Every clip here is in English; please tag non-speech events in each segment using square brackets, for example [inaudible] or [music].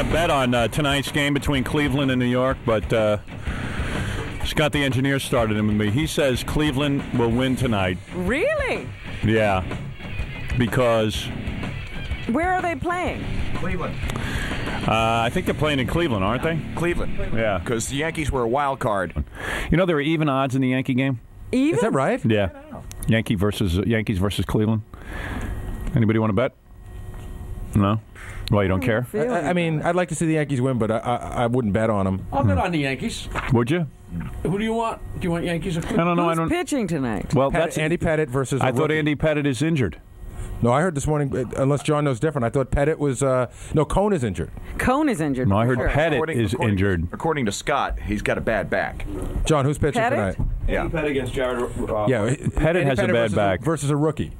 going to bet on uh, tonight's game between Cleveland and New York, but uh, Scott the engineer started him with me. He says Cleveland will win tonight. Really? Yeah, because Where are they playing? Cleveland. uh, I think they're playing in Cleveland, aren't they? Cleveland. Yeah. Because the Yankees were a wild card. You know there are even odds in the Yankee game. Even? Is that right? Yeah, Yankee versus Yankees versus Cleveland. Anybody want to bet? No. Well, you don't care. I, I- I mean, I'd like to see the Yankees win, but I, I, I wouldn't bet on them. I'll bet on the Yankees. Would you? Who do you want? Do you want Yankees or I don't know. I don't. pitching tonight? Well, Pettitte- that's Andy Pettitte versus. I a thought. Andy Pettitte is injured. No, I heard this morning. uh, Unless John knows different, I thought Pettitte was. Uh, no, Cone is injured. Cone is injured. No, I heard sure. Pettitte According- is according- injured. According to Scott, he's got a bad back. John, who's pitching Pettitte? tonight? Yeah. bet against Jaret. Uh, Yeah, Pettitte has a bad versus back. versus a rookie.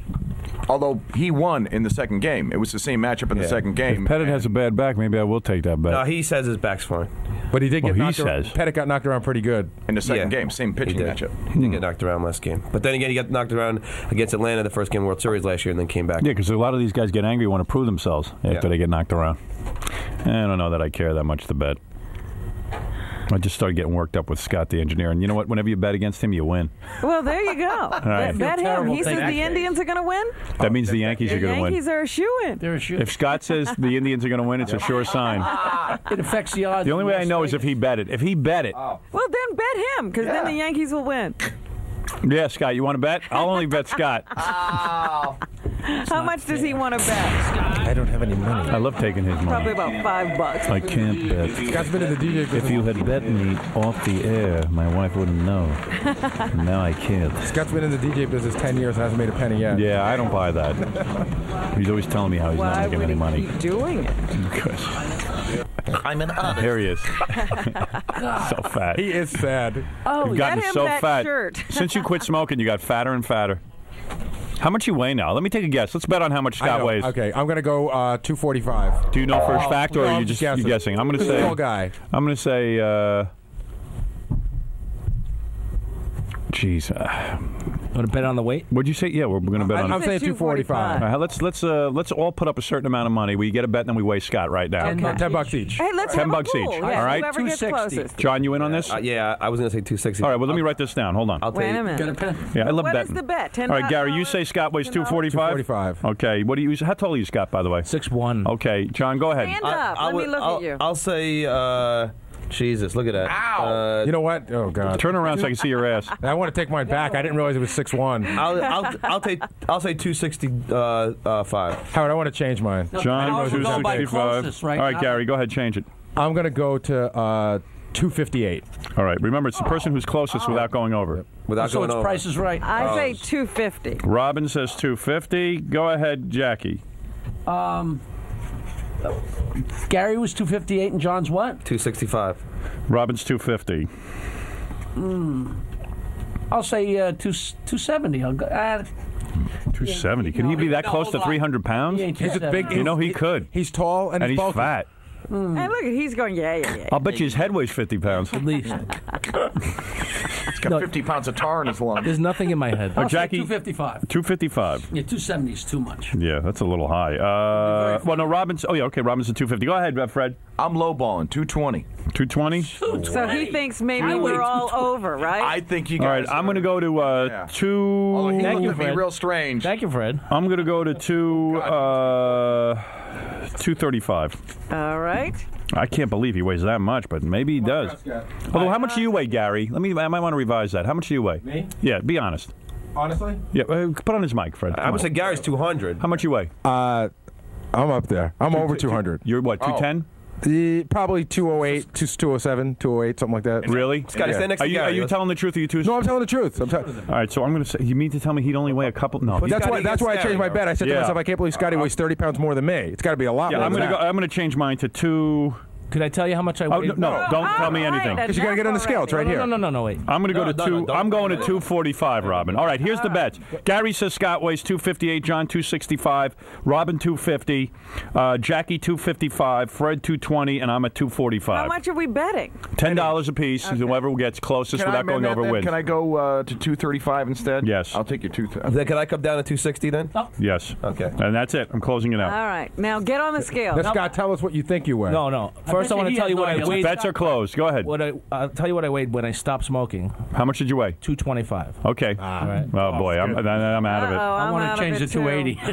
Although he won in the second game. It was the same matchup in the second game. If Pettitte has a bad back, maybe I will take that bet. No, he says his back's fine. But he did Well, get he knocked around. says. Pettitte got knocked around pretty good. in the second Yeah. game, same pitching did. matchup. He did get knocked around last game. But then again, he got knocked around against Atlanta the first game of World Series last year and then came back. Yeah, because a lot of these guys get angry, want to prove themselves after Yeah. they get knocked around. I don't know that I care that much to bet. I just started getting worked up with Scott the engineer, and you know what? Whenever you bet against him, you win. Well, there you go. [laughs] right. Bet, bet him. He says the Indians are going to win. That means the Yankees are going to win. Yankees are a shoe in. They're a shoot. If Scott says the Indians are going to win, it's a sure sign. [laughs] It affects the odds. The only way I Las know is if he bet it. If he bet it, Well, then bet him because then the Yankees will win. Yeah, Scott, you want to bet? I'll only bet Scott. [laughs] Oh. How much does he want to bet? I don't have any money. I love taking his money. Probably about five bucks. I can't bet. Scott's been in the DJ business. If you had bet me off the air, my wife wouldn't know. [laughs] now I can't. Scott's been in the DJ business ten years and hasn't made a penny yet. Yeah, I don't buy that. [laughs] He's always telling me how he's Why not making would any he money. keep doing it? Because I'm an honest. here he is. [laughs] so fat. He is sad. Oh, You've get gotten him so that fat. shirt. [laughs] Since you quit smoking, you got fatter and fatter. How much you weigh now? Let me take a guess. Let's bet on how much Scott weighs. Okay, I'm gonna go uh, 245. Do you know for a fact, or No, are you just just guessing. guessing? I'm going to say. guy. I'm going to say. Uh, Jeez, uh, Want to bet on the weight? what'd you say? Yeah, we're going to bet I- on. I'm saying 245. All right, let's let's uh, let's all put up a certain amount of money. We get a bet, and then we weigh Scott right now. Ten Okay. Ten bucks each. Hey, let's Ten have bucks a pool. each. Yeah, All right. Whoever gets 260. closest. John, you in on this? Uh, yeah, I was going to say 260. All right. Well, let me write this down. Hold on. I'll Wait take a minute. Got a pen? Yeah, I love What is betting. the bet? Ten All right, Gary, you say Scott weighs 245? 245. Okay. What do you How tall are you, Scott, by the way? Six one. Okay. John, go ahead. Stand I- up. I Let me would- look I'll, at you. I'll say, uh, Jesus, look at that. Ow. Uh, You know what? Oh God. Turn around so I can see your ass. I want to take mine back. I didn't realize it was six one. I'll, I'll, I'll take. I'll say 265. Uh, uh, five. Howard, I want to change mine. John, Ours will go by 265. closest right All right, now. Gary, go ahead, change it. I'm gonna go to uh, 258. All right. Remember, it's the person who's closest without going over. Without So going its over. price is right. I say two fifty. Robin says 250. Go ahead, Jackie. Gary was 258 and John's what? 265. Robin's 250. I'll say uh, two, 270. I'll go. Uh, 270. Can he be that No, cause to 300 pounds? he He's a big. You know he could. He's tall and, And he's bulky. fat. Hey, look, he's going, yeah, yeah, yeah. I'll bet you his head weighs 50 pounds. At least. [laughs] He's got 50 pounds of tar in his lung. There's nothing in my head. I'll Jackie- say 255. 255. Yeah, 270 is too much. Yeah, that's a little high. Uh, well, no, Robin's. Oh, yeah, okay, Robin's at 250. Go ahead, uh, Fred. I'm lowballing 220. 220. So he thinks maybe I we're all over, right? I think you All guys. right, I'm going to go to uh, Yeah. two. Although he Thank looked you, at me Fred. real strange. Thank you, Fred. I'm going to go to two. Uh, 235. all right. I can't believe he weighs that much, but maybe he does. Although, how much do you weigh, Gary? Let me. I might want to revise that. How much do you weigh? Me? Yeah, be honest. Honestly, Yeah, uh, put on his mic, Fred. I would on. say Gary's 200. How much you weigh? uh, I'm up there. I'm over 200. You're what? Oh. 210? Eh, probably 208, 207, 208, something like that. Really? Scotty, stand next Are to you, Gary. are you telling the truth? Or are you too? No, I'm telling the truth. I'm tell- All right, so I'm going to say. You mean to tell me he'd only weigh a couple? No. But that's why. That's why I changed my bet. I said Yeah. to myself, I can't believe Scotty weighs 30 pounds more than me. It's got to be a lot yeah, more. I'm than going to go. I'm going to change mine to two. Could I tell you how much I Oh, weighed? no, no, don't tell me All right, anything. enough you gotta get on the scale. It's right already. here. No, no, no, no, wait. I'm going to go No, to no, two. no, I'm going to 245, Robin. All right, here's the bets. Gary says Scott weighs 258, John 265, Robin 250, uh, Jackie 255, Fred 220, and I'm at 245. How much are we betting? Ten dollars a piece. Whoever gets closest Can without going over then? wins. Can I go uh, to 235 instead? Yes. I'll take your two. Then can I come down to 260 then? Yes. Okay. And that's it. I'm closing it out. All right. Now get on the scale. Now, Scott, tell us what you think you weigh. No, no. First, I, want to [laughs] tell you no what I idea. weighed. Bets are closed. Go ahead. What I, I'll tell you what I weighed when I stopped smoking. How much did you weigh? 225. Okay. All right. Oh boy, I'm, then I'm out of it. Uh-oh, I I'm want out to change it, it to 280. [laughs]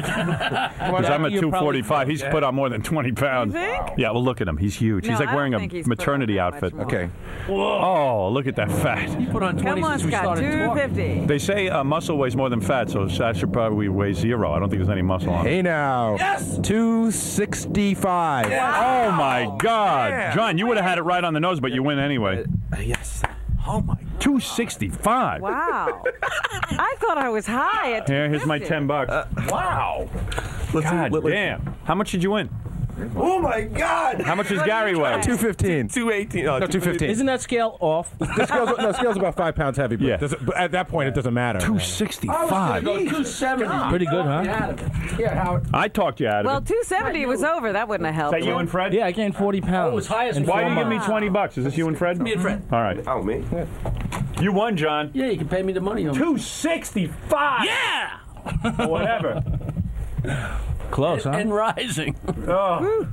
Because I'm at You're probably 245. He's put on more than 20 pounds. think? Yeah, well, look at him. He's huge. No, he's like don't wearing a he's put on maternity that much outfit. more. Okay. Oh, look at that fat. Put on 20 Come on, since we Scott. started talking. 250. They say uh, muscle weighs more than fat, so that should probably weigh zero. I don't think there's any muscle on it. Hey now. Yes. 265. Oh my God, John, you would have had it right on the nose, but you win anyway. yes. Oh my, 265. Wow. [laughs] I thought I was high at Here, here's my 250. 10 bucks. Uh, wow. God let- let- damn. How much did you win? Oh my God. How much does What do you Gary try? weigh? 215. 218. Oh, No, 215. Isn't that scale off? [laughs] The scale's, no, scale's about five pounds heavy, but, Yeah. doesn't- but at that point, it doesn't matter. 265. Go 270. Pretty good, huh? Yeah, Howard. I talked you out of it. Well, it. 270 was over. That wouldn't have Is helped. that you and Fred? Yeah, I gained 40 pounds. Oh, as high as in Why four do you give me months. 20 bucks? Is this you and Fred? Me and Fred. All right. Oh, me? You won, John. Yeah, you can pay me the money. On 265. Yeah! Whatever. [laughs] Close, huh? And rising. [laughs] Oh.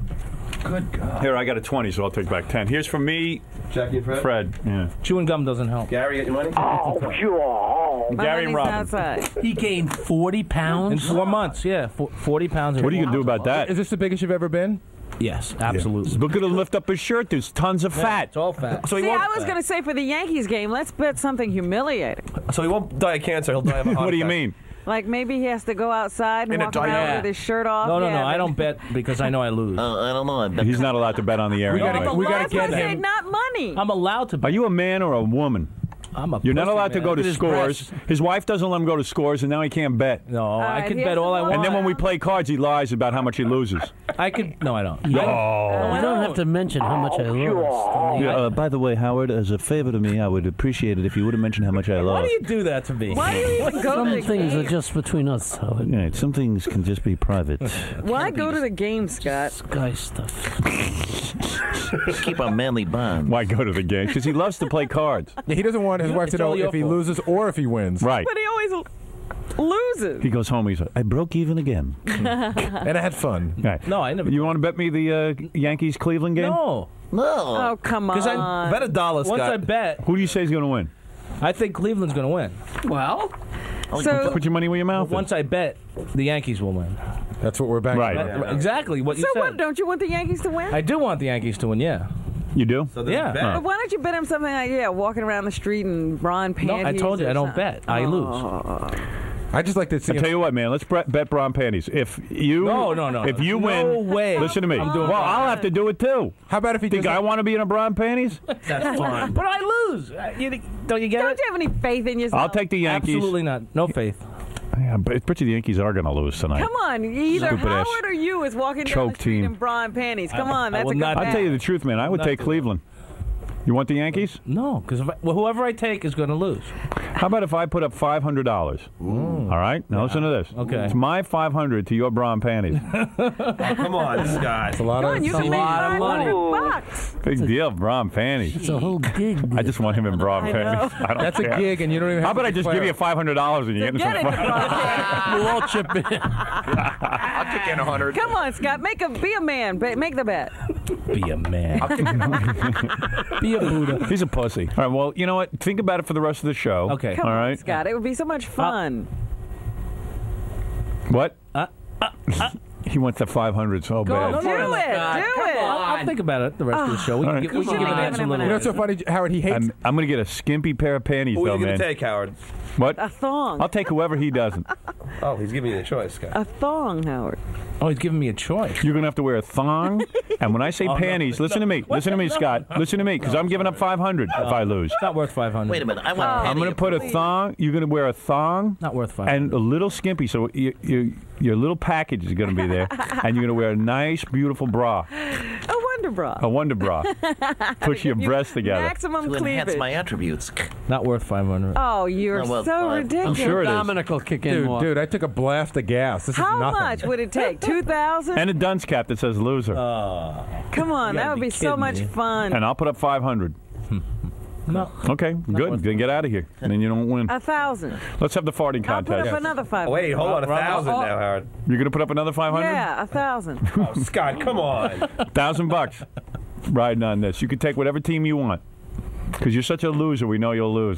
Good God. Here, I got a 20, so I'll take back 10. Here's from me, Jackie and Fred? Fred. Yeah. Chewing gum doesn't help. Gary, get your money? Oh, My Gary and money's Robin. outside. He gained 40 pounds In pounds. four months, yeah. Fo- 40 pounds. in What are you four going to do about that? Is this the biggest you've ever been? Yes, absolutely. Look at him lift up his shirt. There's tons of fat. It's all fat. So he See, won't. I was going to say for the Yankees game, let's bet something humiliating. So he won't die of cancer. He'll die of a [laughs] heart What do you attack. mean? Like maybe he has to go outside and In a walk around diaper. with his shirt off. No, no, Yeah, no. I but- don't bet [laughs] because I know I lose. Uh, I don't know. I bet He's not allowed to bet on the air. We gotta- anyway. we gotta That's get I said him- not money. I'm allowed to Are bet. you a man or a woman? I'm a You're not pussy, allowed to go to at his scores. His wife doesn't let him go to scores, and now he can't bet. No, I right, could he bet all I walk want. And then when we play cards, he lies about how much he loses. I could. No, I don't. Oh. I don't have to mention how much I lost. uh, by the way, Howard, as a favor to me, I would appreciate it if you would have mentioned how much I Why lost. do you do that to me? Why do you even go Some to the things are just between us, Howard. Yeah, some things can just be private. [laughs] [laughs] Why go to the game, Scott? Guy stuff. Keep our manly bond. Why go to the game? Because he loves to play cards. Yeah, he doesn't want his wife to know if he fault. loses or if he wins. Right. But he always loses. He goes home. He's like, I broke even again. [laughs] And I had fun. Right. No, I never. You want to bet me the uh, Yankees Cleveland game? No. No. Oh come 'Cause I on! Bet a dollar, Once I bet, Who do you say is going to win? I think Cleveland's going to win. Well, so, Put your money where your mouth Once is. I bet, the Yankees will win. That's what we're back. Right. Right, Exactly what you so said. what? Don't you want the Yankees to win? I do want the Yankees to win. Yeah. You do? So Yeah. bet. but why don't you bet him something like yeah, walking around the street in bra No, panties? I told you I don't something? bet. I lose. Oh. I just like to see I tell you what, man. Let's bet, bet bra and panties. If you No, no, no, if no. you No win, way. listen to me. I'm doing well, that. I'll have to do it too. How about if you Think I want to be in a bra and panties? that's [laughs] fine. But I lose. You, don't you get Don't it? you have any faith in yourself? I'll take the Yankees. Absolutely not. No faith. Yeah, but I bet you the Yankees are going to lose tonight. Come on, either Stupid ass Howard or you is walking down choke the street team. in bra and panties. Come on, I that's will a good not- I'll tell you the truth, man. I would Not take do. Cleveland. You want the Yankees? No, because well, whoever I take is going to lose. How about if I put up five hundred dollars? All right, now listen to this. Okay. it's my five hundred to your bra and panties. [laughs] Oh, come on, Scott. a lot Come of on, you It's a can make lot of money. bucks. Big deal, bra and panties. It's a whole gig. I just want him in bra and I know. panties. [laughs] I don't That's care. a gig, and you don't even. How have about to I just declare give you it. five hundred dollars and you get Get some it, bra and panties. [laughs] we'll all chip in. I'll kick in a hundred. Come on, Scott, make a be a man. Be- Make the bet. Be a man. Be a Buddha. He's a pussy. All right, well, you know what? Think about it for the rest of the show. Okay. Come All on, right. Scott. It would be so much uh, fun. What? Uh, uh, uh, he wants the five hundred so bad. no, do no, no, it. Do come it. on. I'll think about it the rest of the ah. show. We All can, right. give, we We can give should've an answer a him little You know later. what's so funny, Howard? He hates. I'm, I'm going to get a skimpy pair of panties, Who are though, you going man. to take, Howard? What? A thong. I'll take whoever he doesn't. Oh, he's giving you the choice, Scott. a thong, Howard. Oh, he's giving me a choice. You're going to have to wear a thong. And when I say [laughs] oh, no. panties, listen to me. Listen to me, Scott. Listen to me, because I'm giving up 500 if I lose. It's not worth 500. Wait a minute. I want Oh. a I'm going to of- put a thong. You're going to wear a thong Not worth 500. and a little skimpy. So you, you, your little package is going to be there. And you're going to wear a nice, beautiful bra. [laughs] Oh, Wonder Bra. A Wonder Bra. Push your [laughs] You- breasts together. Maximum to enhance my attributes. Not worth 500. Oh, you're No, well, so five. ridiculous. I'm sure it is. Dominic will kick in Dude, more. dude, I took a blast of gas. This How is nothing. much would it take? Two thousand? And a dunce cap that says loser. Ah. Come on, that would be be so much me. fun. and I'll put up 500. [laughs] No. Okay, good. Then get out of here. And [laughs] then you don't win. A thousand. Let's have the farting I'll put contest. up another five. Wait, hold on, a Rob- thousand oh. now, Howard. You're going to put up another 500? Yeah, a thousand. [laughs] Oh, Scott, come on. Thousand bucks riding on this. You can take whatever team you want. Because you're such a loser, we know you'll lose.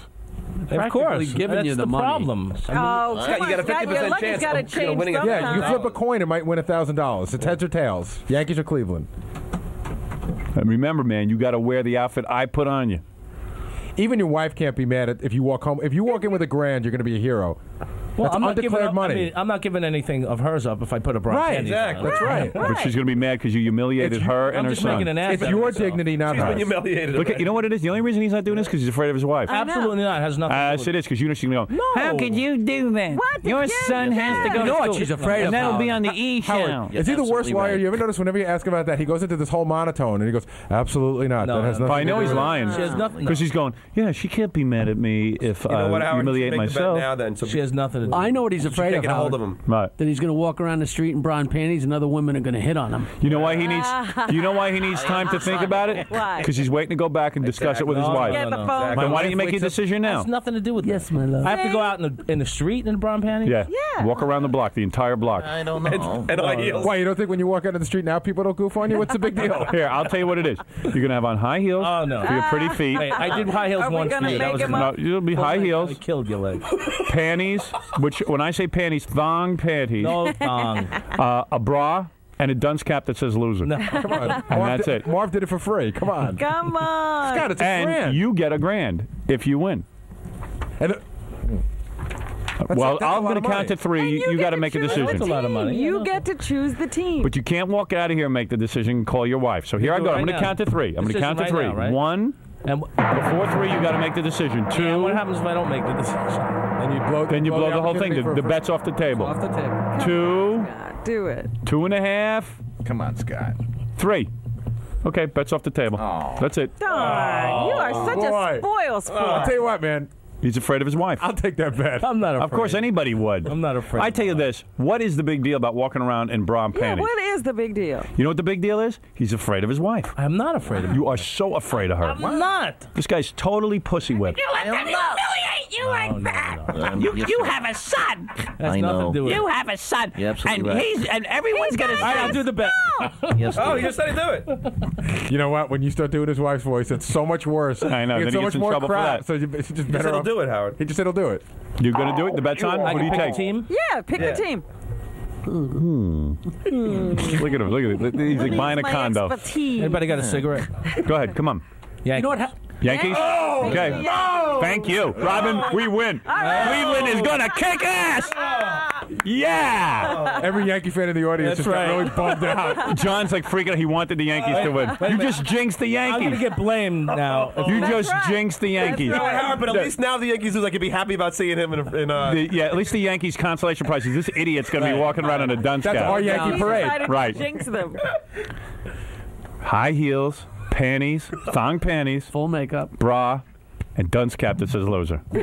Of Practically course. giving That's you the the money. problem. Oh, Scott, you on, got a Scott, 50% your luck chance has got to of, you know, change winning a- sometime. Yeah, you flip a coin, it might win a thousand dollars. It's heads or tails. Yankees or Cleveland. And remember, man, you got to wear the outfit I put on you. Even your wife can't be mad at if you walk home. If you walk in with a grand, you're going to be a hero. Well, That's I'm not giving undeclared up, money. I mean, I'm not giving anything of hers up if I put a bra Right, panties exactly. That's right. right. But she's going to be mad because you humiliated It's- her and I'm her just son. making an ass It's your myself. dignity, not She's been hers. humiliated. Look at, you know what it is? The only reason he's not doing this because he's afraid of his wife. Absolutely not. It has nothing to Uh, do yes, with it is because you know she's going to go. No. How could you do that? What? Your Yeah, son yeah. has to go You know what she's afraid and of, that'll be on the E Howard, channel. is he the worst liar? right. You ever notice whenever you ask about that, he goes into this whole monotone and he goes, "Absolutely not. No, that has nothing." I know he's lying. She has nothing. Because he's going, yeah, she can't be mad at me if You know I what, Howard? humiliate Make the myself. now, then. So She has nothing to I know what he's afraid of. taking a hold of him. Right. That he's going to walk around the street in brown panties and other women are going to hit on him. You know why he needs? [laughs] You know why he needs time to think about it? Why? Because he's waiting to go back and discuss it with his No, wife. Get no, the no. phone. Then why don't you make your decision now? Has nothing to do with Yes, that. my love. I have to go out in the in the street in brown panties. Yeah. Yeah. Walk around the block, the entire block. I don't know. [laughs] And high heels. Why you don't think when you walk out of the street now people don't goof on you? What's the big deal? [laughs] Here, I'll tell you what it is. You're gonna have on high heels. Oh, no. For your pretty feet. Wait, I did high heels Are we once. gonna you. That make was him enough. No, you'll be high I heels, killed your leg. panties. Which, when I say panties, thong panties, No thong. [laughs] uh, a bra, and a dunce cap that says loser. No. Come on, Marv that's did, it. Marv did it for free. Come on, Come on. Scott, it's a And grand. you get a grand if you win. And it- well, that's a I'm going to count to three. And You, you get got to make a decision. the That's a lot of money. You Yeah, get to choose the team. But you can't walk out of here and make the decision and call your wife. So here I go. it I'm going to count to three. I'm going to count to right three. now, right? One. And, Before three, you got to make the decision. Two. and what happens if I don't make the decision? then you blow. Then you blow the whole thing. The, the bet's off the table. Off the table. Two, God, do it. two and a half, Come on, Scott. three. Okay, bet's off the table. That's it. Darn, you are such boy. a spoil sport. I'll tell you what, man. He's afraid of his wife. I'll take that bet. I'm not afraid. Of course, anybody would. I'm not afraid I tell you this: what is the big deal about walking around in bra and yeah, panties? what is the big deal? You know what the big deal is? He's afraid of his wife. I'm not afraid of You are so afraid of her. I'm not. This guy's totally pussy whipped. You let them humiliate you like no, that. no. You, you have a son. Has I nothing know. to do with You it. have a son. You're absolutely and right. he's and everyone's gonna All right, I'll do the best. [laughs] Yes, Oh, sir. you just said he'd do it. [laughs] You know what? When you start doing his wife's voice, it's so much worse. I know, You then get so much more crap. So you, it's just He better said he'll do it, Howard. He just said he'll do it. You're gonna do it. The bet's oh, on. What do you take? a team. Yeah, pick Yeah. the team. Hmm. Look at him. Look at him. He's like buying a condo. expertise? Anybody got a cigarette? Go ahead. Come on. Yeah. You know what? Ha- Yankees? okay. Thank you. Robin, we win. Cleveland is going to kick ass. Yeah. Every Yankee fan in the audience That's just got right. really bummed out. [laughs] John's like freaking out. He wanted the Yankees to win. You just jinxed the Yankees. I'm gonna get blamed now. if- You That's just right. jinxed the Yankees. You know what, Howard? But at least now the Yankees lose. I could be happy about seeing him in. A, in a, The- yeah, at least the Yankees consolation prize is this idiot's going to be walking around in a dunce That's cap. our Yankee You parade. decided to Right. Jinx them. High heels, panties, thong panties, full makeup. bra, and dunce cap that says loser. [laughs]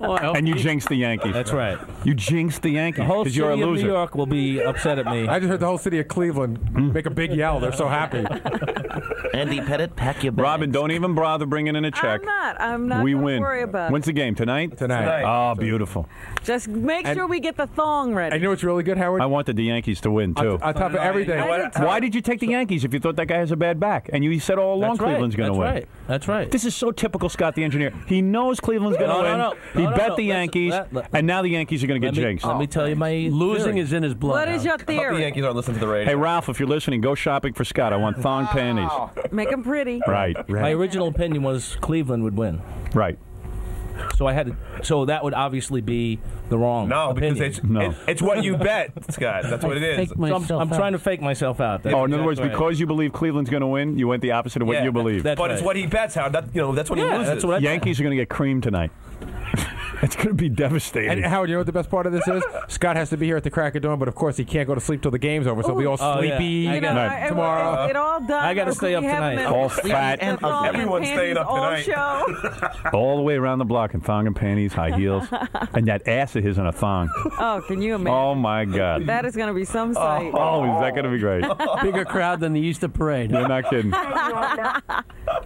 I hope And you jinxed the Yankees. That's right. You jinxed the Yankees The whole because city you're a of New loser. York will be upset at me. I just heard the whole city of Cleveland hmm. make a big yell. They're so happy. [laughs] Andy Pettitte, pack your bags. Robin, don't even bother bringing in a check. I'm not. I'm not. we win. Worry about When's the game tonight? Tonight. Oh, beautiful. Just make And- sure we get the thong ready. I know it's really good, Howard? I wanted the Yankees to win too. On top of everything, I did too. Why did you take the Yankees if you thought that guy has a bad back? And you said all along That's right. Cleveland's going to That's win. right. That's right. This is so typical Scott the engineer. He knows Cleveland's going to No, no, win. no. He No, no, bet no. the Listen, Yankees, let- let- and now the Yankees are going to get me, jinxed. let me tell you oh. my Losing theory. is in his blood. what is your I hope the theory? Yankees aren't listening to the radio. Hey, Ralph, if you're listening, go shopping for Scott. I want thong oh. panties. Make them pretty. Right, My original opinion was Cleveland would win. right. So I had to, so that would obviously be the wrong no, because it's No. it- it's what you bet, Scott. That's what it is. So I'm, I'm trying to fake myself out. That's Oh, in other words, right. because you believe Cleveland's going to win, you went the opposite of what Yeah, you believe. That's but it's what he bets, Howard. That, you know, that's when he Yeah, loses. that's what I Yankees are going to get creamed tonight. It's going to be devastating. And Howard, you know what the best part of this is? [laughs] Scott has to be here at the crack of dawn, but of course he can't go to sleep till the game's over, so he'll be all Oh, yeah. sleepy I You got- I- tomorrow. It, it all done. I gotta stay up tonight. All fat. And ugly. and Everyone's staying panties up all tonight. Show. [laughs] All the way around the block in thong and panties, high heels, [laughs] and that ass of his in a thong. Oh, can you imagine? Oh my God. That is going to be some sight. Oh, is that going to be great? Bigger crowd than the Easter parade. You're not kidding.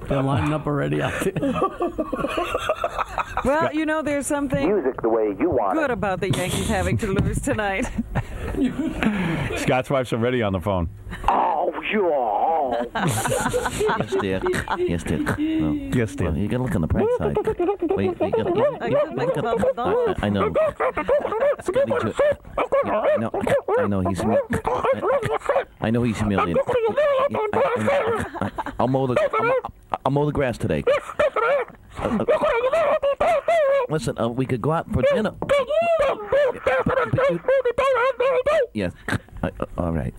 They're lining up already out there. Well, you know, there's something Music the way you want good about the Yankees having to lose tonight. [laughs] Scott's wife's already on the phone. Oh, you are. Yes, dear. Yes, dear. [laughs] No. Yes, dear. Well, you gotta look on the bright side. Wait, you gotta, you, I you, you make gotta, I, I, I know. Scotty Jo- yeah, I know. I know he's. humi- I, I know he's humiliated. Yeah, I, I, I, I'll mow the. I'll, I'll mow the grass today. Uh, uh, listen, uh, we could go out for dinner. Yes. Uh, all right.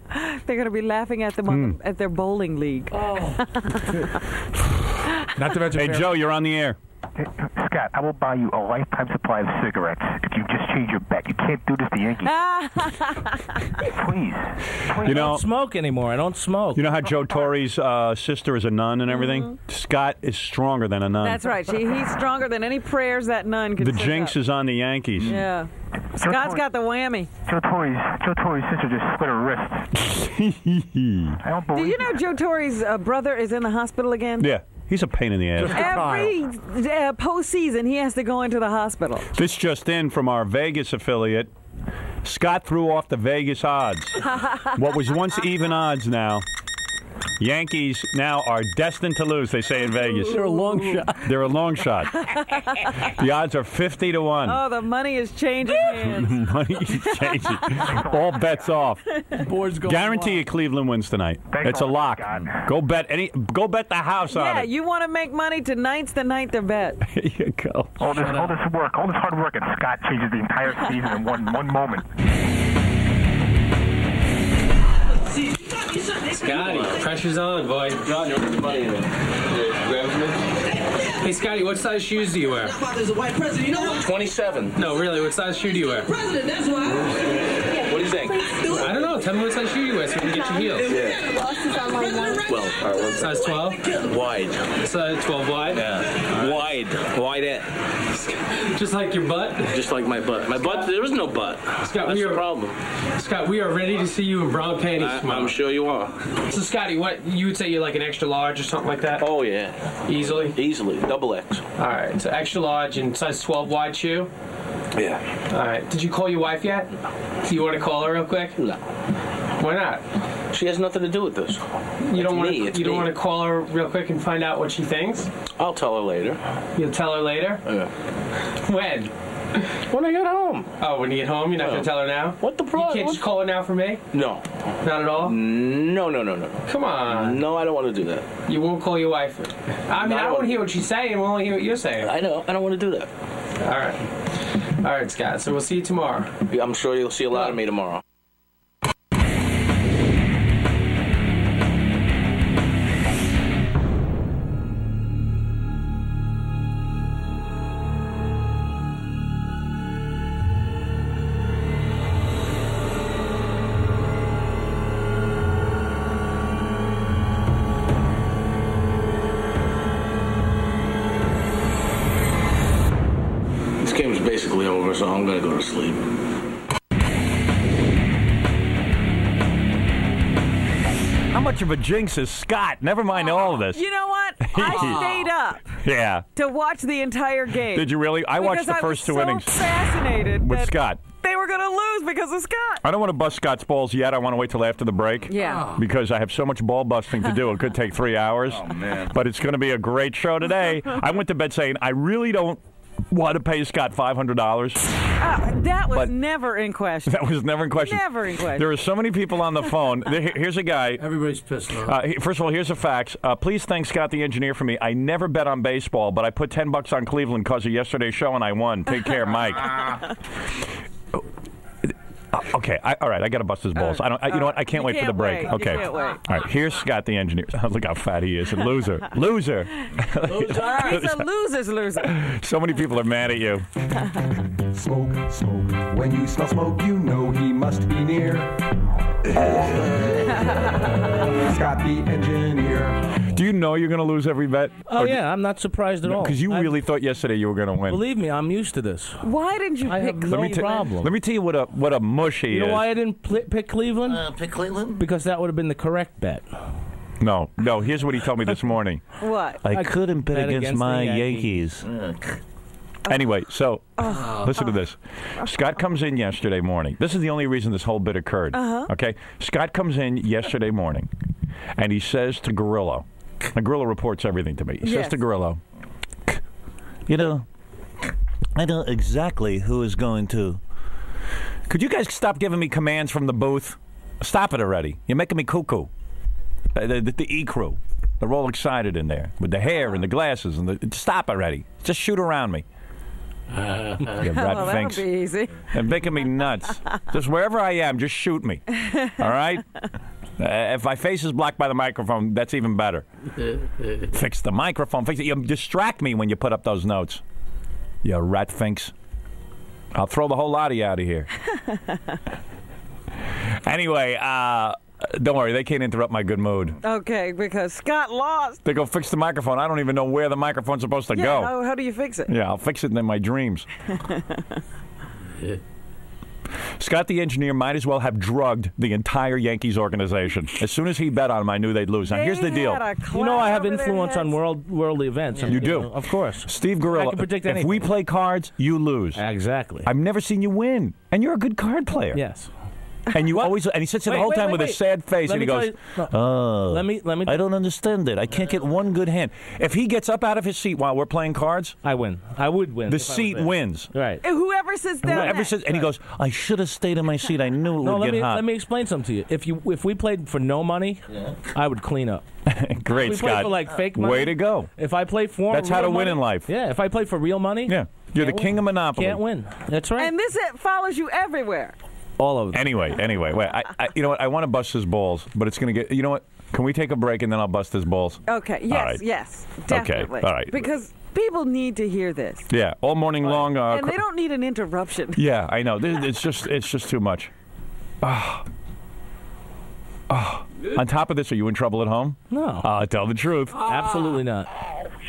They're going to be laughing at them on the, at their bowling league. [laughs] Not to mention, Hey, Joe, you're on the air. Scott, I will buy you a lifetime supply of cigarettes if you just change your bet. You can't do this to Yankees. [laughs] Please. Please. You know, don't smoke anymore. I don't smoke. you know how Joe Torre's uh, sister is a nun and everything. Scott is stronger than a nun. That's right. She, he's stronger than any prayers that nun can The jinx up. is on the Yankees. Yeah. Scott's got the whammy. Joe Torre's, Joe Torre's sister just split her wrist. [laughs] I don't Do believe you know Joe Torre's uh, brother is in the hospital again? Yeah, he's a pain in the ass. Every uh, postseason, he has to go into the hospital. This just in from our Vegas affiliate. Scott threw off the Vegas odds. [laughs] what was once even odds now. Yankees now are destined to lose, they say in Vegas. They're a long shot. They're a long shot. [laughs] the odds are 50 to 1. Oh, the money is changing [laughs] hands. Money is changing. [laughs] All bets off. Board's going Guarantee you. Cleveland wins tonight. Thanks it's a a lock. Scott. Go bet any go bet the house on Yeah, you want to make money tonight's the night to bet. Here you go. all this, all this work, all this hard work, and Scott changes the entire season in one one moment. Scotty, pressure's on, boy. John, you're the money in it. Hey, Scotty, what size shoes do you wear? There's a white president. You know what? 27. No, really, what size shoe do you wear? President, that's why. What do you think? I don't know. Tell me what size shoe you wear so we can get your heels. Yeah. Uh, 12. All right, size 12? Wide. Size 12 wide? Yeah. Wide. Wide end. [laughs] Just like your butt? Just like my butt. My butt, there was no butt. Scott, That's we the are, problem. Scott, we are ready to see you in brown panties I, tomorrow. I'm sure you are. So, Scotty, what you would say you're like an extra large or something like that? Oh, yeah. Easily? Easily. Double X. All right, so extra large and size 12 wide shoe. Yeah. All right. Did you call your wife yet? Do you want to call her real quick? No. Why not? She has nothing to do with this. You don't want to. You don't want to call her real quick and find out what she thinks. I'll tell her later. You'll tell her later. Yeah. When? When I get home. Oh, when you get home, you're not No. to tell her now. What the problem? You can't just call her now for me. No. Not at all. No, no, no, no. Come on. No, I don't want to do that. You won't call your wife. I mean, No, I, I to hear what she's saying. I want to hear what you're saying. I know. I don't want to do that. All right. All right, Scott. So we'll see you tomorrow. I'm sure you'll see a lot of me tomorrow. So I'm gonna go to sleep. How much of a jinx is Scott? Never mind all of this. You know what? [laughs] I stayed up Yeah. to watch the entire game. Did you really? I watched Because the first I two was so innings fascinated with that Scott. They were going to lose because of Scott. I don't want to bust Scott's balls yet. I want to wait till after the break. Yeah. Oh. Because I have so much ball busting to do. It could take three hours. Oh, man. But it's going to be a great show today. [laughs] I went to bed saying, I really don't want to pay Scott $500. Uh, that was But- never in question. That was never in question. Never in question. There are so many people on the phone. There- Here's a guy. Everybody's pissed off. Uh, first of all, here's the facts. Uh, please thank Scott, the engineer, for me. I never bet on baseball, but I put ten bucks on Cleveland because of yesterday's show, and I won. Take care, Mike. [laughs] Uh, okay, I, all right. I got to bust his balls. I don't. I, you know what? I can't You wait for the break. wait. You Okay. can't wait. All right. Here's Scott, the engineer. [laughs] Look how fat he is. A [laughs] loser. loser. [laughs] He's a loser's loser. so many people are mad at you. Smoke, smoke. When you smell smoke, you know he must be near. Scott the engineer. Do you know you're going to lose every bet? Oh yeah, I'm not surprised at all. Because you I- really thought yesterday you were going to win. Believe me, I'm used to this. Why didn't you I pick have no let me, ta- problem. let me tell you what a what a mush he You know is. why I didn't pl- pick Cleveland? Uh, pick Cleveland? Because that would have been the correct bet. No, no. Here's what he told me this morning. [laughs] What? I I couldn't bet, bet against, against my Yankees. Yankees. [laughs] Anyway, so listen to this. Scott comes in yesterday morning. This is the only reason this whole bit occurred. Okay, Scott comes in yesterday morning, and he says to Grillo, and Grillo reports everything to me. He says to Grillo, You know, I know exactly who is going to. "Could you guys stop giving me commands from the booth? Stop it already. You're making me cuckoo." Uh, The, the, the E crew, they're all excited in there with the hair and the glasses and the. Stop already. Just shoot around me. [laughs] You rat well, that'll finks. be easy. They're making me nuts. just wherever I am, just shoot me. All right? Uh, [laughs] if my face is blocked by the microphone, that's even better. [laughs] fix the microphone. Fix it. You distract me when you put up those notes. You rat finks. I'll throw the whole lot of you out of here. [laughs] anyway, uh, don't worry. They can't interrupt my good mood. Okay, because Scott lost. They go fix the microphone. I don't even know where the microphone's supposed to Yeah, go. how, how do you fix it? Yeah, I'll fix it in my dreams. [laughs] Scott the engineer might as well have drugged the entire Yankees organization. As soon as he bet on them, I knew they'd lose. Now, here's the deal. You know, I have influence on world worldly events. You do. know, of course. Steve Grillo, I can predict if anything. we play cards, you lose. Exactly. I've never seen you win. And you're a good card player. Yes. And you [laughs] always and he sits there the Wait, whole wait, time wait, with a sad face Let and he goes, tell you- Oh. Let me let me. I don't understand it. I can't get one good hand. if he gets up out of his seat while we're playing cards, I win. I would win. the if I was seat wins. Right. And Whoever sits down. Ever next. since, and he goes, I should have stayed in my seat. I knew it [laughs] No, would let get me hot. let me explain something to you. If you if we played for no money, yeah. I would clean up. [laughs] Great, we play Scott. for like fake money. Way to go. If I play for That's how real to win money- in life. Yeah, if I play for real money, Yeah. You're the can't king win. of Monopoly. Can't win. That's right. And this it follows you everywhere. All of them. Anyway, anyway, wait. I, I, you know what? I want to bust his balls, but it's going to get. You know what? Can we take a break and then I'll bust his balls? Okay. Yes. right. Yes. Okay, all right. Because people need to hear this, Yeah, all morning long. Uh, and they don't need an interruption. [laughs] yeah, I know. It's just, it's just too much. Ah. Ah. On top of this, are you in trouble at home? No. Uh, tell the truth. Absolutely not.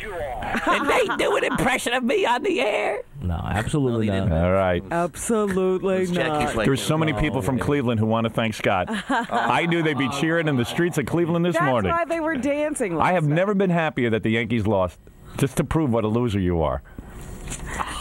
[laughs] And they do an impression of me on the air. No, absolutely not. All right. Absolutely not. There's so many people from Cleveland who want to thank Scott. [laughs] I knew they'd be cheering in the streets of Cleveland this That's morning. why they were dancing. I have night. never been happier that the Yankees lost, just to prove what a loser you are.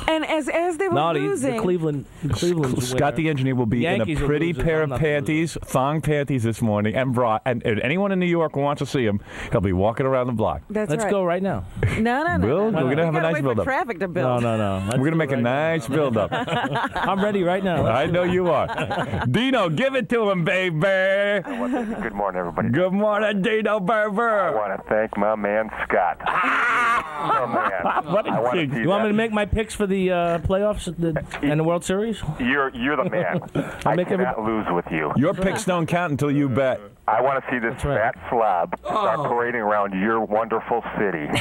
And as as they were No, the, losing, the Cleveland, the Cleveland. Scott the engineer will be Yankees in a pretty losers. pair of not the panties, thong panties this morning, and bra. And, and anyone in New York who wants to see him, he'll be walking around the block. That's Let's right. go right now. No, no, no. Will? no, We're gonna have We a gotta nice wait for build-up. Traffic to build. no, no. Let's We're gonna make it a right now. nice build up. [laughs] I'm ready right now. I know you are. [laughs] Dino, give it to him, baby. Good morning, everybody. Good morning, Dino I want to thank my man Scott. [laughs] oh, man. What a I want to king. see You want me to make my picks for the uh, playoffs the, and the World Series? You're you're the man. [laughs] I make every- lose with you. Your picks don't count until you bet. I want to see this right. fat slob start parading around your wonderful city. [laughs]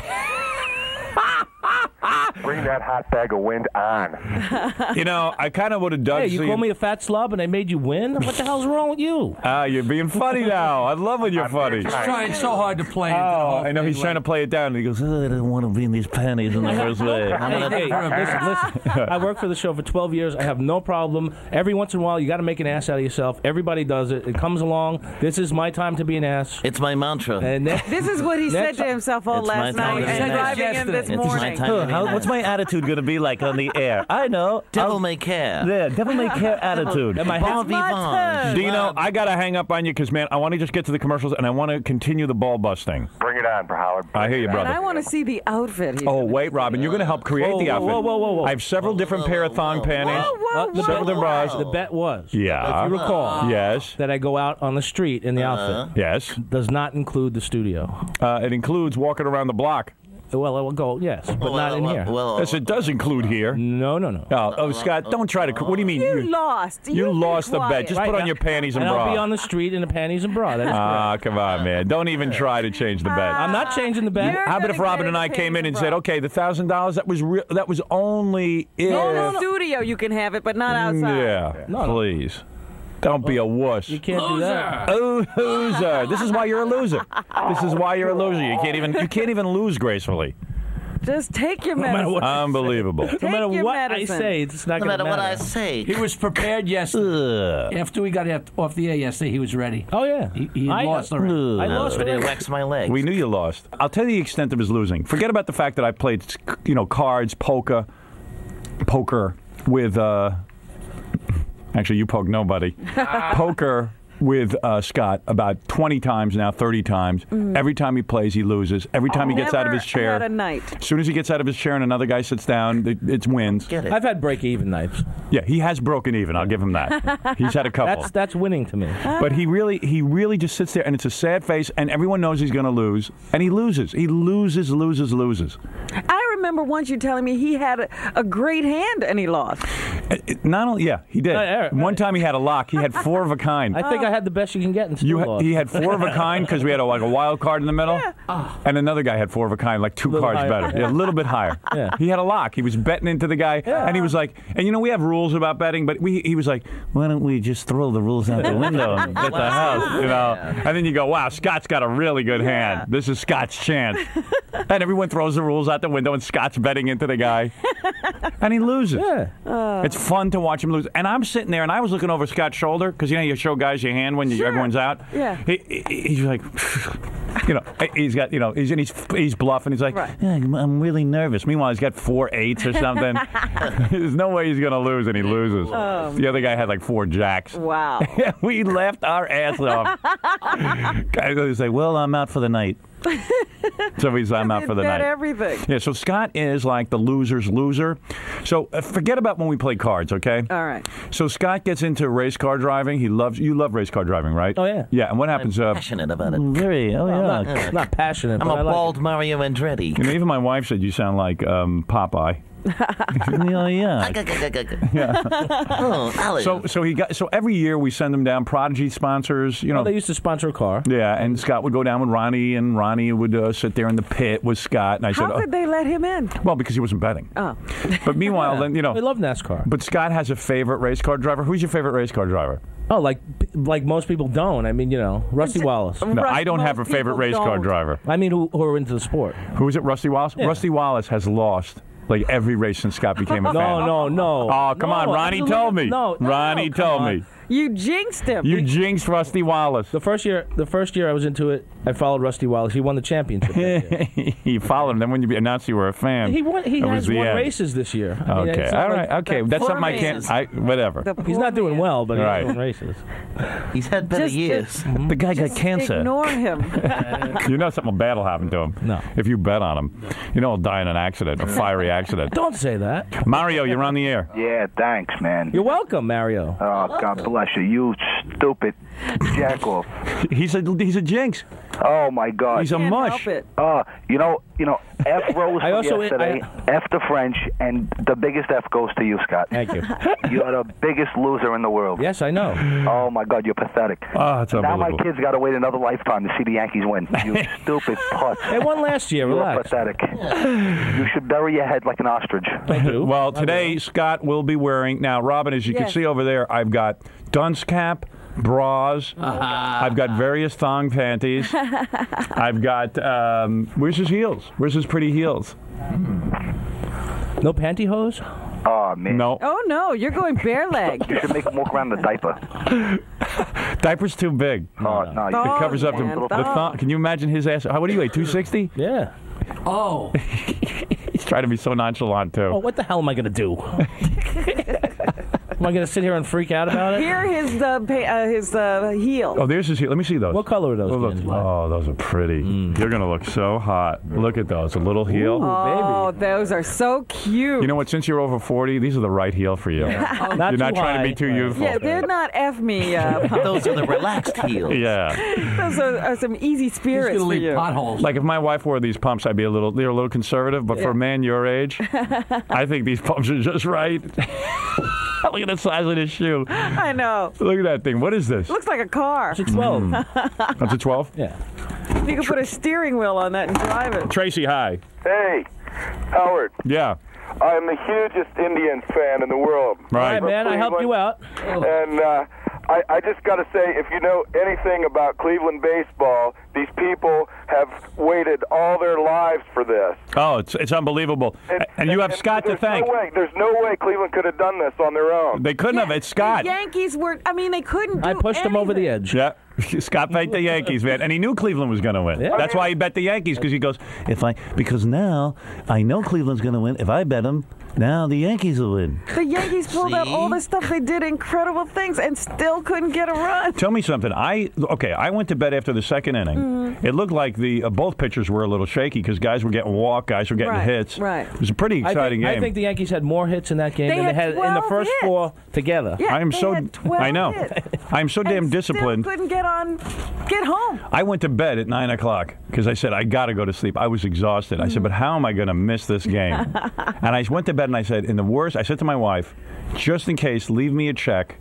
Bring that hot bag of wind on. You know, I kind of would have done. Hey, you so call me a fat slob and I made you win? What the hell's wrong with you? Ah, you're being funny now. I love when you're funny. He's Trying so hard to play into the Oh, whole I know thing, he's trying to play it down. And he goes, Oh, I don't want to be in these panties in the first way. Hey, hey, listen, listen. [laughs] I worked for the show for 12 years. I have no problem. Every once in a while, you got to make an ass out of yourself. Everybody does it. It comes along. This is my time to be an ass. It's my mantra. And then, This is what he [laughs] said to himself all It's last night and nice. driving in this Yesterday. It's my morning. Time to How, what's my attitude going to be like on the air? I know. [laughs] Devil I'll- may care. Yeah, devil may care [laughs] attitude. Am I Bon happy? my vivant. turn. Dino, I got to hang up on you because, man, I want to just get to the commercials and I want to continue the ball busting. Bring it on, for Howard. I hear you, brother. And brother. I want to see the outfit. He's Oh, wait, Robin, you're going to help create Whoa, the outfit. whoa, whoa, whoa, whoa. I have several different pair of thong panties. Whoa, whoa, Uh, the, Several bet, different bras. the bet was, Yeah. if you recall, Yes. that I go out on the street in the outfit. Yes. Does not include the studio. Uh, it includes walking around the block. Well, it will go. Yes, but not uh, in here. yes, it does include here. No, no, no. Oh, oh, Scott, uh, don't try to. What do you mean? You lost. You, You lost the bet. Just Right, put on now- your panties and, and bra. I'll be on the street in the panties and bra. That is Ah, come on, man. Don't even try to change the bet. I'm not changing the bet. You're How about if Robin and I came in and and said, okay, the thousand dollars that was real, that was only if. In the studio, you can have it, but not mm, outside. Yeah, No, no. please. Don't be a wuss. You can't do that. Oh, loser! This is why you're a loser. This is why you're a loser. You can't even you can't even lose gracefully. Just take your matter medicine. what- Unbelievable. Take No matter your what medicine. I say, it's not No going to matter what I matter. say. He was prepared yesterday. After we got off- off the air yesterday, he was ready. Oh yeah, He, he I, lost already. I Ugh. lost But it already. wax my legs. We knew you lost. I'll tell you the extent of his losing. Forget about the fact that I played, you know, cards, poker, poker with. uh Actually, you poke nobody. [laughs] poker with uh, Scott about 20 times now, 30 times. Every time he plays, he loses. Every time he gets out of his chair. had a night. As soon as he gets out of his chair and another guy sits down, it, it's wins. Get it. I've had break even nights. Yeah, he has broken even. I'll give him that. [laughs] He's had a couple. That's that's winning to me. but he really, he really just sits there, and it's a sad face, and everyone knows he's going to lose, and he loses. He loses, loses, loses. I remember once you telling me he had a, a great hand and he lost. It- it- not only, yeah, he did. Uh, Eric, One time he had a lock. He had four of a kind. I think I had the best you can get and You ha- he had four of a [laughs] kind because we had a, like a wild card in the middle, ah. and another guy had four of a kind, like two cards higher. better, yeah, a little bit higher. [laughs] Yeah. He had a lock. He was betting into the guy, and he was like, and you know we have rules about betting, but we, he was like, why don't we just throw the rules out the [laughs] window and bet the house, you know? And then you go, wow, Scott's got a really good hand. This is Scott's chance, and everyone throws the rules out the window, and Scott's betting into the guy, and he loses. yeah. It's fun to watch him lose. And I'm sitting there, and I was looking over Scott's shoulder because you know you show guys your hand when you, Sure. everyone's out. Yeah. He, he- he's like, you know, he's got, you know, he's and he's he's bluffing. He's like, Right. "Yeah, I'm really nervous. Meanwhile, he's got four eights or something. [laughs] There's no way he's gonna lose, and he loses. Oh. The other guy had like four jacks. Wow. [laughs] we laughed our ass off. Guy was like, "Well, I'm out for the night." So he's I'm [laughs] out for the Bet night. everything. Yeah, so Scott is like the loser's loser. So uh, forget about when we play cards, okay? All right. So Scott gets into race car driving. He loves you love race car driving, right? Oh, yeah. Yeah, and what happens? Uh, passionate about it. Very. Oh I'm yeah. not, not passionate. I'm but I a like bald Mario Andretti. you know, even my wife said you sound like um, Popeye. [laughs] oh [laughs] yeah. oh, Olive. So so he got so every year we send him down Prodigy sponsors. You know. Oh, they used to sponsor a car. yeah, and Scott would go down with Ronnie, and Ronnie would uh, sit there in the pit with Scott. And I How said, could they let him in? oh, "Well, because he wasn't betting." Oh. But meanwhile, then you know, We love NASCAR. But Scott has a favorite race car driver. Who's your favorite race car driver? Oh, like like most people don't. I mean, you know, Rusty Wallace. No, Russ- I don't have a most favorite people race car don't. driver. I mean, who, who are into the sport? Who is it? Rusty Wallace. Yeah. Rusty Wallace has lost like every race since Scott became a [laughs] fan. No, no, no. Oh, come No, on. Ronnie told me. No, no, Ronnie come told on. me. You jinxed him. You jinxed Rusty Wallace. The first year, the first year I was into it, I followed Rusty Wallace. He won the championship. that year. [laughs] you followed him. Then when you announced you were a fan, he won. He has won end. races this year. I mean, Okay. it's not like- Okay. That's poor something I can't. I whatever. He's not doing man. well, but Right. he's winning races. He's had better Just- years. The guy got cancer. Ignore him. [laughs] You know something bad will happen to him. No. If you bet on him, you know he'll die in an accident, a fiery accident. Don't say that. Mario, you're on the air. Yeah, thanks, man. You're welcome, Mario. Oh, God bless you. You stupid jack off. [laughs] He's a he's a jinx. Oh my God. He's a Can't mush. help. Uh, you know, you know, F [laughs] Rose I also- yesterday, F the French, and the biggest F goes to you, Scott. Thank you. [laughs] You are the biggest loser in the world. Yes, I know. Oh my God, you're pathetic. Oh, it's now my unbelievable. kids got to wait another lifetime to see the Yankees win. [laughs] You stupid putz. They won last year. You're Relax. pathetic. You should bury your head like an ostrich. Thank you. Well, today Scott will be wearing. Now, Robin, as you can see over there, I've got dunce cap, bras. Uh-huh. I've got various thong panties. [laughs] I've got. Um, where's his heels? Where's his pretty heels? Hmm. No pantyhose. Oh man. No, Oh no, you're going bare leg. You should make him walk around in a diaper. [laughs] diaper's too big. Oh no. It You, Thong, covers up the, man, the thong. thong. Can you imagine his ass? How, what do you weigh? Two sixty? [laughs] Yeah. Oh, He's trying to be so nonchalant too. Oh, what the hell am I gonna do? Am I going to sit here and freak out about it? Here, his uh, pa- uh, his uh, heel. Oh, there's his heel. Let me see those. What color are those? Oh, those, oh, those are pretty. You're gonna look so hot. Look at those. A little heel. Oh, those are so cute. You know what? Since you're over 40, these are the right heel for you. [laughs] Not you're not too trying to be too youthful. Yeah, they're not F me. Uh. [laughs] Those are the relaxed heels. Yeah. [laughs] Those are, are some easy spirits for you. Like if my wife wore these pumps, I'd be a little, they're a little conservative. But for a man your age, I think these pumps are just right. [laughs] Look at the size of this shoe. I know. Look at that thing. What is this? Looks like a car. It's a 12. That's a 12. Yeah. you could put a steering wheel on that and drive it. Tracy, hi. Hey, Howard. Yeah. I'm the hugest Indians fan in the world. Right. All right, man. I helped you out. And uh, I, I just got to say, if you know anything about Cleveland baseball, these people have waited all their lives for this. Oh, it's it's unbelievable. And, you have Scott to thank. No way, there's no way Cleveland could have done this on their own. They couldn't have. It's Scott. The Yankees were. I mean, they couldn't. Do I pushed them over the edge. Yeah. [laughs] Scott bet the Yankees, man, and he knew Cleveland was going to win. Yeah. That's why he bet the Yankees because he goes, if I because now I know Cleveland's going to win. If I bet them, now the Yankees will win. The Yankees pulled out all this stuff. They did incredible things and still couldn't get a run. Tell me something. I okay. I went to bed after the second inning. Mhm. It looked like the uh, both pitchers were a little shaky because guys were getting walked, guys were getting Right, hits. right. It was a pretty I exciting think, game. I think the Yankees had more hits in that game They than they had had in the first hits. four together. Yeah, I am they so. had I know. I am so damn disciplined. Still couldn't get on, get home. I went to bed at nine o'clock because I said I got to go to sleep. I was exhausted. I said, but how am I going to miss this game? [laughs] and I went to bed and I said, in the worst, I said to my wife, just in case, leave me a check.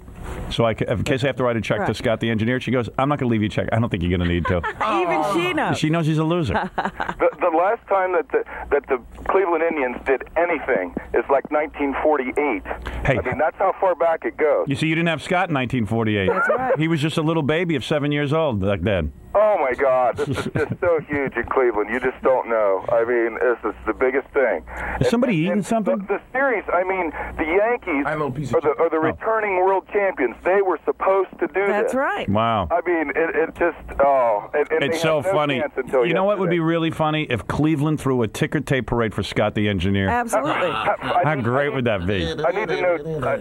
So I, in case I have to write a check to Scott the engineer, she goes, "I'm not going to leave you a check. I don't think you're going to need to." [laughs] Even she knows. she knows he's a loser. [laughs] The, the last time that the, that the Cleveland Indians did anything is like 1948. Hey. I mean, that's how far back it goes. You see, you didn't have Scott in 1948. That's right. He was just a little baby of seven years old back then. Oh my God, this is just so huge in Cleveland. You just don't know. I mean, this is the biggest thing. Is somebody eating And something? The, the series. I mean, the Yankees are the, are the returning world champions. They were supposed to do that. That's this. right. Wow. I mean, it, it just oh, and, and It's so no funny. chance until You know what would be really funny if Cleveland threw a ticker tape parade for Scott the engineer. Absolutely. [laughs] How great would that be? I need to know. I,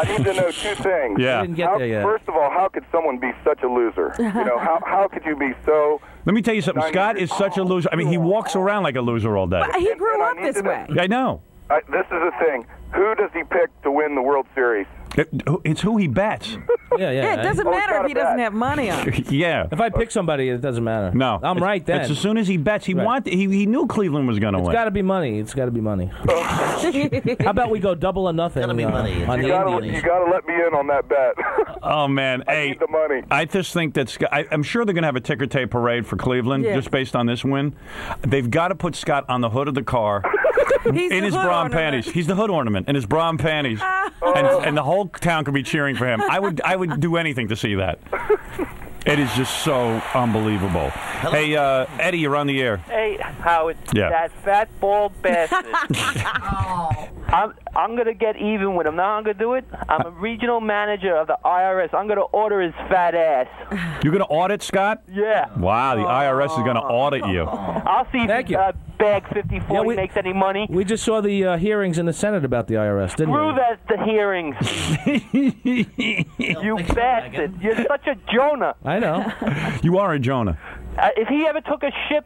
I need to know two things. Yeah. Didn't get How- there yet. First of all, how could someone be such a loser? You know, how how could you be so? Let me tell you something. Scott is such a loser. I mean, he walks around like a loser all day. But he grew up this way. I know. I, this is the thing. Who does he pick to win the World Series? It- It's who he bets. [laughs] Yeah, yeah. Yeah, it doesn't matter if he a doesn't have money on. it. [laughs] yeah. If I pick somebody, it doesn't matter. No, I'm It's- right then. It's as soon as he bets, he Right. want he, he knew Cleveland was going to win. It's got to be money. It's got to be money. [laughs] How about we go double or nothing uh, on You the gotta, Indians? you gotta let me in on that bet. Oh man, hey, need the money. I just think that Scott, I, I'm sure they're going to have a ticker tape parade for Cleveland Yeah. just based on this win. They've got to put Scott on the hood of the car. He's in the his hood bra and ornament. panties. He's the hood ornament in his bra and panties, and, and the whole town could be cheering for him. I would, I would do anything to see that. It is just so unbelievable. Hey, uh, Eddie, you're on the air. Hey, Howard. Yeah. That fat bald bastard. [laughs] I'm I'm gonna get even with him. Now I'm gonna do it. I'm a regional manager of the IRS. I'm gonna order his fat ass. You're going to audit Scott? Yeah. Wow, the IRS is going to audit you. I'll see if uh, Bag 54 Yeah, we- makes any money. We just saw the uh, hearings in the Senate about the IRS, didn't Screw we? that the hearings. [laughs] you bastard. You're such a Jonah. I know. [laughs] You are a Jonah. Uh, if he ever took a ship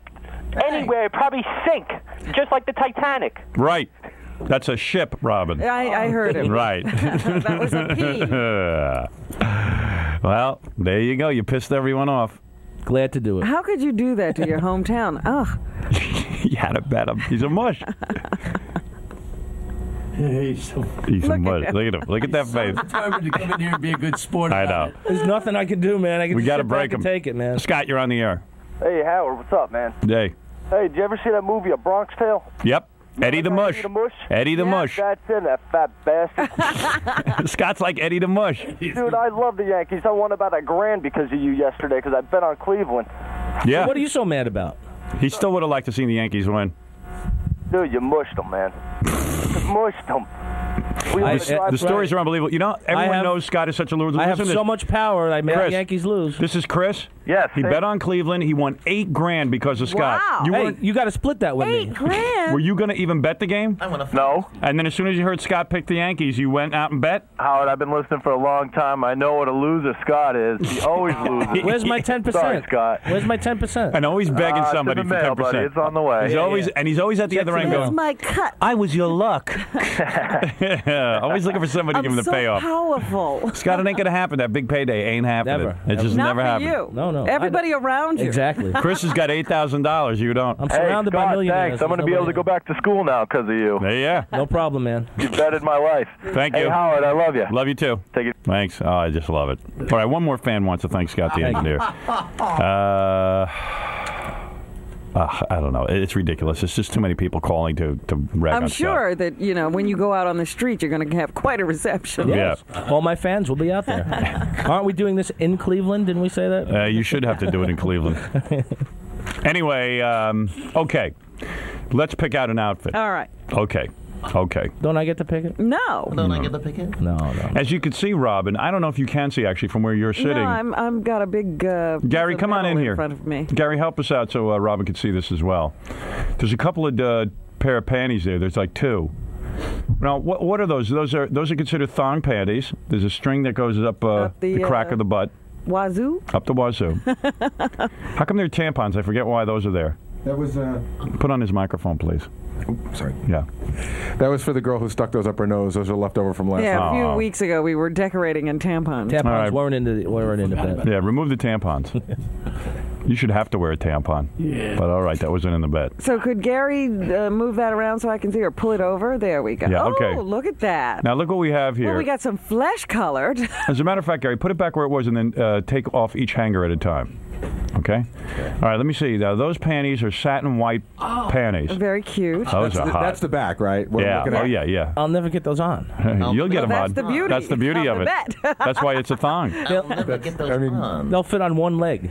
anywhere, it'd probably sink, just like the Titanic. Right. That's a ship, Robin. I, I heard him. Right. [laughs] that was a P. [laughs] well, there you go. You pissed everyone off. Glad to do it. How could you do that to your hometown? Ugh. [laughs] you had to bet him. He's a mush. He's so He's a Look at mush. him. Look at him. Look at that face. determined to come in here and be a good sport. I know. There's nothing I can do, man. I can We got to break him. take it, man. Scott, you're on the air. Hey, Howard, what's up, man? Hey. Hey, did you ever see that movie, A Bronx Tale? Yep. Eddie the Mush. Eddie the Mush? Eddie the Yeah, Mush. That's in that fat bastard. [laughs] Scott's like Eddie the Mush. Dude, I love the Yankees. I won about a grand because of you yesterday because I bet on Cleveland. Yeah. What are you so mad about? He still would have liked to see the Yankees win. Dude, you mushed them, man. [laughs] You mushed them. I- the, I- the stories are unbelievable. You know, everyone have- knows Scott is such a loser. I have Listen so this. much power. I made Chris. the Yankees lose. This is Chris. Yes. He bet on Cleveland. He won eight grand because of Scott. Wow. You hey, you got to split that with Eight me. grand. Were you going to even bet the game? I want to. No, And then as soon as you heard Scott pick the Yankees, you went out and bet. Howard, I've been listening for a long time. I know what a loser Scott is. He always [laughs] loses. Where's my [laughs] ten percent, Scott. Where's my ten percent? And always begging Uh, somebody for ten percent. It's on the way. He's Yeah, always yeah. and he's always at the other end Where's going. my cut? I was your luck. [laughs] always looking for somebody to give I'm him the so payoff. powerful. Scott, it ain't gonna happen. That big payday ain't happening. Never. It just Not never for happened. you. No, no. Everybody around you. Exactly. [laughs] Chris has got eight thousand dollars. You don't. I'm Hey, surrounded Scott, by millionaires. thanks. I'm going to be able to go back to school now because of you. There, yeah. No problem, man. You betted my life. Thank Hey, you. Howard, I love you. Love you too. Take it. Thanks. Oh, I just love it. All right, one more fan wants to thank Scott the Thank engineer. Uh, uh, I don't know. It's ridiculous. It's just too many people calling to to rag I'm on sure that you know when you go out on the street, you're going to have quite a reception. Yes. All my fans will be out there. [laughs] Aren't we doing this in Cleveland? Didn't we say that? Scott. Uh, you should have to do it in Cleveland. [laughs] anyway, um, okay. Let's pick out an outfit. All right. Okay. Okay. Don't I get to pick it? No. Don't I get to pick it? No, no. As you can see, Robin, I don't know if you can see actually from where you're sitting. No, I'm I'm got a big. Uh, Gary, come on metal in here. front of me. Gary, help us out so uh, Robin can see this as well. There's a couple of uh, pair of panties there. There's like two. Now, what what are those? Those are those are considered thong panties. There's a string that goes up, uh, Up the, the, crack uh, of the butt, Wazoo. up the wazoo. [laughs] How come they're tampons? I forget why those are there. That was uh, Put on his microphone, please. Sorry. Yeah. That was for the girl who stuck those up her nose. Those are left over from last Yeah, night. a few Oh. weeks ago we were decorating in tampons. Tampons All right. weren't into weren't into that. Yeah, remove the tampons. [laughs] you should have to wear a tampon. Yeah. But all right, that wasn't in the bet. So could Gary uh, move that around so I can see, or pull it over? There we go. Yeah, oh, okay. look at that. Now look what we have here. Well, we got some flesh colored. [laughs] As a matter of fact, Gary, put it back where it was and then uh, take off each hanger at a time. Okay? All right, let me see. Now, those panties are satin white panties. Very cute. Those That's are the, hot. that's the back, right? What yeah. Oh, at? yeah, yeah. I'll never get those on. [laughs] You'll get Well, them that's on. the beauty That's the beauty of of it. bet. [laughs] That's why it's a thong. They'll, Never get those I mean- on. [laughs] they'll fit on one leg.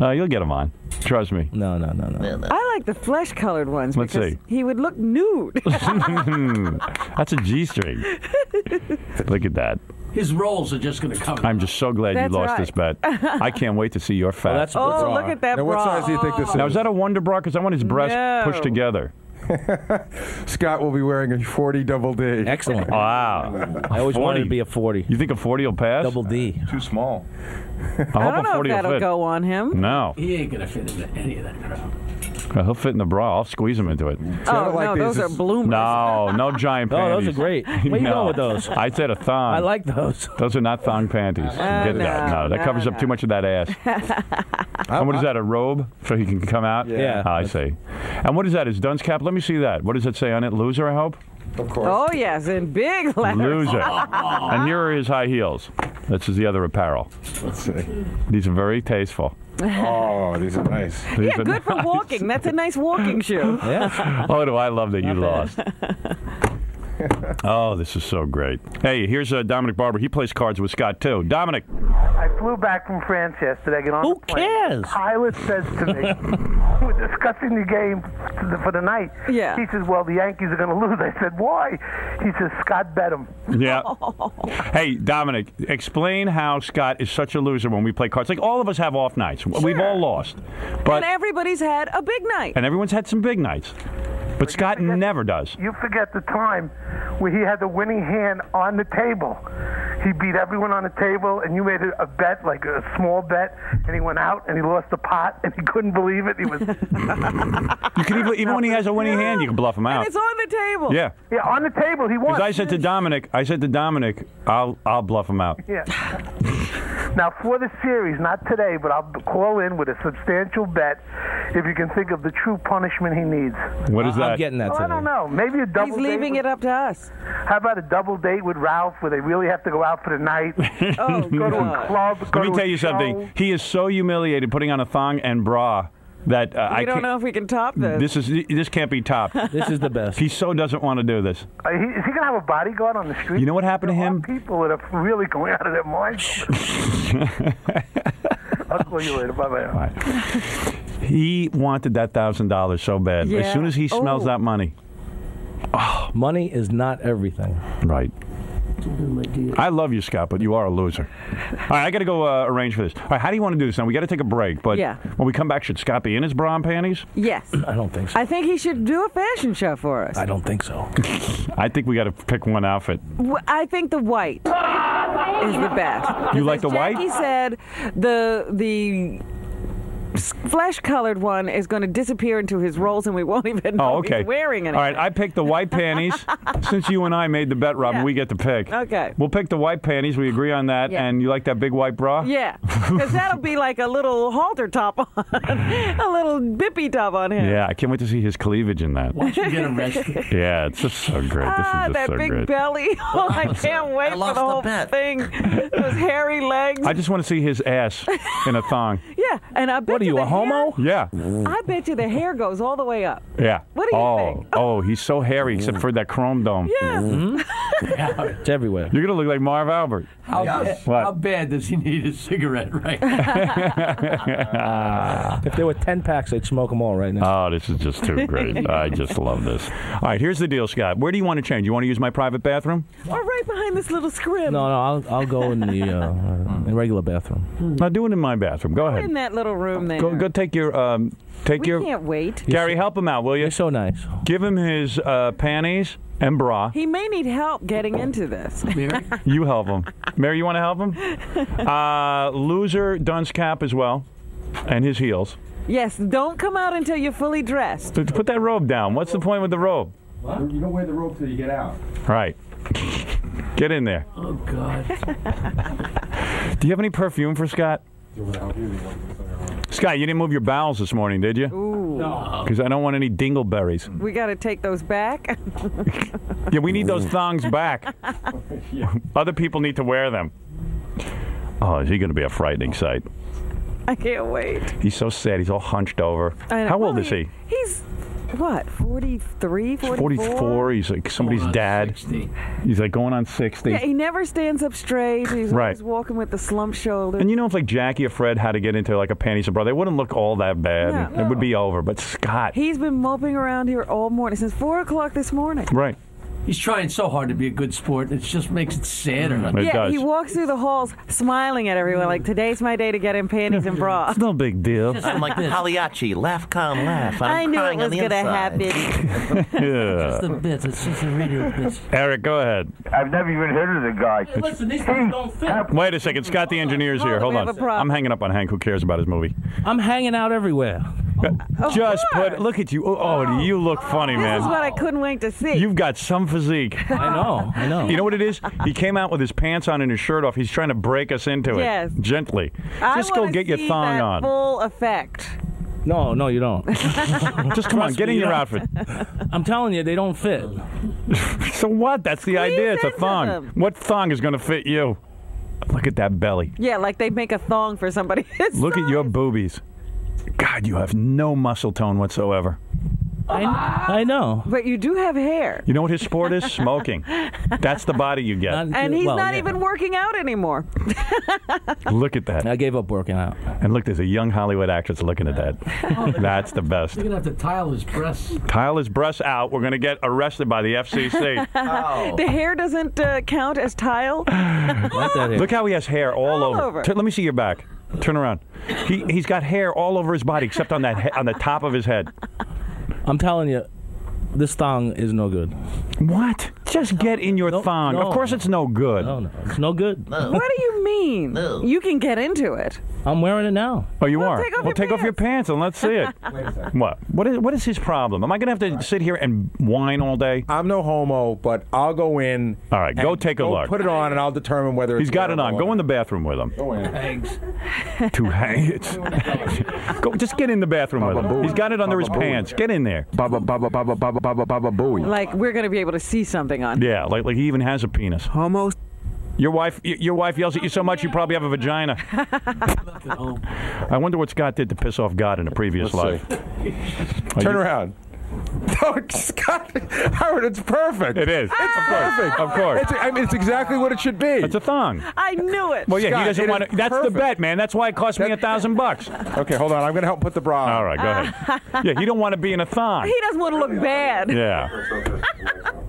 Uh, you'll get them on. Trust me. No, no, no, no. I like the flesh colored ones Let's because see. he would look nude. That's a G string. Look at that. His rolls are just going to cover. I'm just so glad That's you lost right. this bet. I can't wait to see your [laughs] oh, fat. Oh, that's oh, look at that Now, what size do you think this is? now, is that a Wonder Bra? Because I want his breast No. pushed together. [laughs] Scott will be wearing a 40 double D. excellent. Wow. I always 40. wanted to be a forty. You think a 40 will pass? Double D. Too small. I I hope don't a know if that'll fit. go on him. No. He ain't going to fit into any of that crowd. Uh, He'll fit in the bra. I'll squeeze him into it. Oh don't like no, those are bloomers. No, no giant [laughs] Oh, panties. those are great. Where you [laughs] no. going with those? I said a thong. I like those. [laughs] Those are not thong panties. Get that. no, No, that no, covers up no. too much of that ass. and what is that, a robe? So he can come out? Yeah. Ah, I see. And what is that? Is Dunn's cap? Let me see that. What does it say on it? Loser, I hope? Of course. Oh yes, in big letters. Loser. and here are his high heels. This is the other apparel. Let's see. These are very tasteful. Oh, these are nice. These [laughs] Yeah, are good for walking. That's a nice walking shoe. [laughs] Yeah. Oh, do I love that you lost. [laughs] oh, this is so great. Hey, here's uh, Dominic Barber. He plays cards with Scott, too. Dominic. I flew back from France yesterday. I get on Who the plane. cares? Pilot says to me, "We're discussing the game for the, for the night." Yeah. He says, "Well, the Yankees are going [laughs] to lose." I said, "Why?" He says, "Scott bet 'em." Yeah. hey, Dominic, explain how Scott is such a loser when we play cards. Like, all of us have off nights. We've all lost. But and everybody's had a big night. and everyone's had some big nights. But Scott never does. You forget the time where he had the winning hand on the table. He beat everyone on the table, and you made a, a bet, like a small bet, and he went out and he lost the pot, and he couldn't believe it. He was You can even, even when he has a winning hand, you can bluff him and out. it's on the table. Yeah. yeah on the table. He won. Because I said to Dominic, I said to Dominic, I'll I'll bluff him out. Yeah. now, for the series, not today, but I'll call in with a substantial bet if you can think of the true punishment he needs. What is I'm that? getting that Well, I don't know. Maybe a double He's leaving date. it up to us. How about a double date with Ralph where they really have to go out for the night? [laughs] Oh, go to a club. Go Let me to tell a you something. He is so humiliated putting on a thong and bra that uh, I don't know if we can top this. This is this can't be topped. [laughs] This is the best. he so doesn't want to do this. Uh, he, is he going to have a bodyguard on the street? You know what happened to There are him? People that are really going out of their minds. [laughs] I'll call you later. Bye bye. He wanted that thousand dollars so bad. As soon as he smells Oh. that money. [sighs] Money is not everything. Right. I love you, Scott, but you are a loser. All right, I got to go uh, arrange for this. All right, how do you want to do this now? We got to take a break, but Yeah. when we come back, should Scott be in his bra and panties? Yes. [clears throat] I don't think so. I think he should do a fashion show for us. I don't think so. [laughs] I think we got to pick one outfit. W- I think the white is the best. You like the As white? He said the the flesh colored one is going to disappear into his rolls, and we won't even know Oh, okay. he's wearing All anything. right, I picked the white panties. [laughs] Since you and I made the bet, Robin, Yeah. we get to pick. Okay. We'll pick the white panties. We agree on that. Yeah. And you like that big white bra? Yeah, because that'll be like a little halter top on, [laughs] a little bippy top on him. Yeah, I can't wait to see his cleavage in that. Watch him get arrested. Yeah, it's just so great. This Ah, is just that so big great. belly! [laughs] Oh, I can't wait I for the whole thing. Those hairy legs. I just want to see his ass in a thong. yeah, and I bet What are you, the a homo? Yeah. I bet you the hair goes all the way up. Yeah. What do you oh, think? Oh, he's so hairy except for that chrome dome. Yes. It's everywhere. You're gonna look like Marv Albert. How, bad, What? how bad does he need a cigarette right now? [laughs] if there were 10 packs, I'd smoke them all right now. Oh, this is just too great. [laughs] I just love this. All right, here's the deal, Scott. Where do you want to change? You want to use my private bathroom? Or right behind this little scrim. No, no, I'll, I'll go in the uh, uh, [laughs] regular bathroom. I'll do it in my bathroom. Go ahead. in that little room there. Go, go take your um, take we your. can't wait. Gary, help him out, will you? You're so nice. Give him his uh, panties and bra. He may need help getting into this. [laughs] You help him. Mary, you want to help him? [laughs] Uh, loser dunce cap as well, and his heels. yes, don't come out until you're fully dressed. Put put that robe down. What's the point with the robe? You don't wear the robe till you get out. Right. Get in there. Oh, God. [laughs] Do you have any perfume for Scott? Scott, you didn't move your bowels this morning, did you? Ooh. Because I don't want any dingleberries. We got to take those back. [laughs] Yeah, we need those thongs back. [laughs] Other people need to wear them. Oh, is he going to be a frightening sight? I can't wait. He's so sad. He's all hunched over. How old Well, is he? He's what? 43, 44? 44. He's like somebody's dad. 60. He's like going on 60. Yeah, he never stands up straight. He's Right. always walking with the slump shoulder. And you know, if like Jackie or Fred had to get into like a panties and bra, they wouldn't look all that bad. No. It would be over. But Scott, He's been moping around here all morning since four o'clock this morning. right? He's trying so hard to be a good sport. It just makes it sadder. Mm, yeah, he walks through the halls smiling at everyone like today's my day to get in panties and [laughs] bra. It's no big deal. I'm like Pagliacci. Laugh, calm, laugh. I'm I knew it crying on was the gonna inside. happen. [laughs] yeah. the bits. It's just a radio bits. Eric, go ahead. I've never even heard of the guy. Hey, listen, these things don't fit. Wait a second. Scott the engineer's oh, here. Hold on. have a problem. I'm hanging up on Hank. Who cares about his movie? I'm hanging out everywhere. Just put. Look at you. Oh, oh, you look funny, This man. This is what I couldn't wait to see. You've got some physique. [laughs] I know, I know. You know what it is? He came out with his pants on and his shirt off. He's trying to break us into it. Yes. Gently. I Just go wanna get your see thong that on. Full effect. No, no, you don't. [laughs] Just come on, Trust get me, in you your don't. outfit. I'm telling you, they don't fit. [laughs] So what? That's the idea. It's a into thong. them. What thong is going to fit you? Look at that belly. Yeah, like they make a thong for somebody. his Look at your boobies. God, you have no muscle tone whatsoever. I, I know. But you do have hair. You know what his sport is? Smoking. That's the body you get. And he's not even working out anymore. [laughs] Look at that. I gave up working out. And look, there's a young Hollywood actress looking at that. [laughs] That's the best. You're gonna have to tile his breasts. Tile his breasts out. We're going to get arrested by the FCC. [laughs] The hair doesn't uh, count as tile. Look how he has hair all, All over. over. Turn- let me see your back. Turn around. He he's got hair all over his body except on that he- on the top of his head. I'm telling you, this thong is no good. What? Just get in your thong. no. Of course, it's no good. No, no, it's no good. [laughs] What do you mean? You can get into it. I'm wearing it now. Oh, you are. take off well, your take off your pants and let's see it. [laughs] what? What is what is his problem? Am I going to have to sit here and whine all day? I'm no homo, but I'll go in. All right, go and take a go look. Put it on, and I'll determine whether He's it's got it on. Go in the bathroom with him. Go in. Thanks. To hang it. [laughs] Go, just get in the bathroom with him. He's got it under his pants. Get in there. Baba baba baba baba baba baba booey. Like we're going to be able to see something on. Yeah, like like he even has a penis. Homo. Your wife, your wife yells at you so much you probably have a vagina. [laughs] I wonder what Scott did to piss off God in a previous Let's life. Are Turn you- around. No, Scott, Howard, it's perfect. It is. It's perfect. Of course. It's, I mean, it's exactly what it should be. It's a thong. I knew it. Well, yeah, Scott, he doesn't want is to. That's the bet, man. That's why it cost me a thousand bucks. Okay, hold on. I'm going to help put the bra on. All right, go ahead. [laughs] Yeah, you don't want to be in a thong. He doesn't want to look bad. Yeah.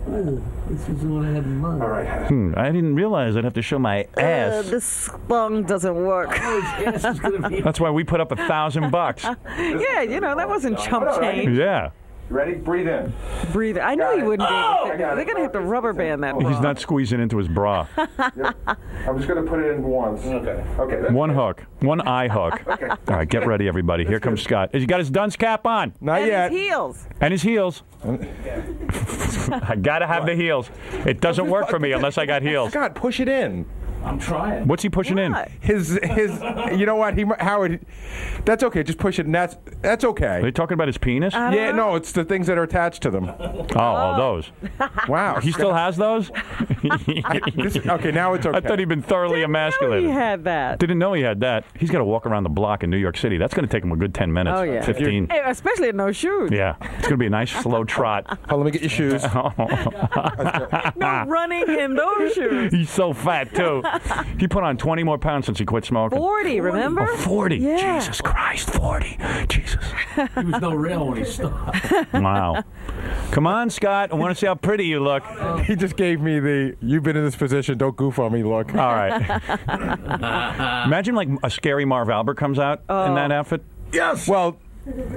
This is what I had in mind. All right. Hmm, I didn't realize I'd have to show my Uh, ass. this thong doesn't work. That's why we put up a thousand bucks. [laughs] yeah, you know, that wasn't chump change. Yeah. Ready? Breathe in. Breathe. I knew he wouldn't be. Oh! They're going to have to rubber band that. He's not squeezing into his bra. [laughs] I'm just going to put it in once. Okay. Okay. that's One good. hook, one eye hook. [laughs] All right, get ready, everybody. Here comes Scott. He's he got his dunce cap on? Not and yet. his heels. And his heels. [laughs] I gotta have the heels. It doesn't work for me unless I got heels. Scott, push it in. I'm trying. What's he pushing in? His his. You know what? He Howard. That's okay. Just push it, and that's that's Are okay. you talking about his penis? I Yeah, know. no, it's the things that are attached to them. [laughs] Oh, oh, those. [laughs] Wow. He still has those? [laughs] This- okay, now it's okay. I thought he'd been thoroughly emasculated. He had that. Didn't know he had that. He's got to walk around the block in New York City. That's going to take him a good 10 minutes. Oh, yeah. 15. Hey, especially in no shoes. Yeah. It's going to be a nice slow trot. Hold, let me get your shoes. No running in those shoes. He's so fat, too. He put on 20 more pounds since he quit smoking. 40, remember? Oh, 40. Yeah. Jesus Christ, 40. Jesus. He was no real when he stopped. Wow. Come on, Scott. I want to see how pretty you look. He just gave me the "you've been in this position, don't goof on me" look. All right. [laughs] Imagine like a scary Marv Albert comes out in oh. that outfit. Yes. Well,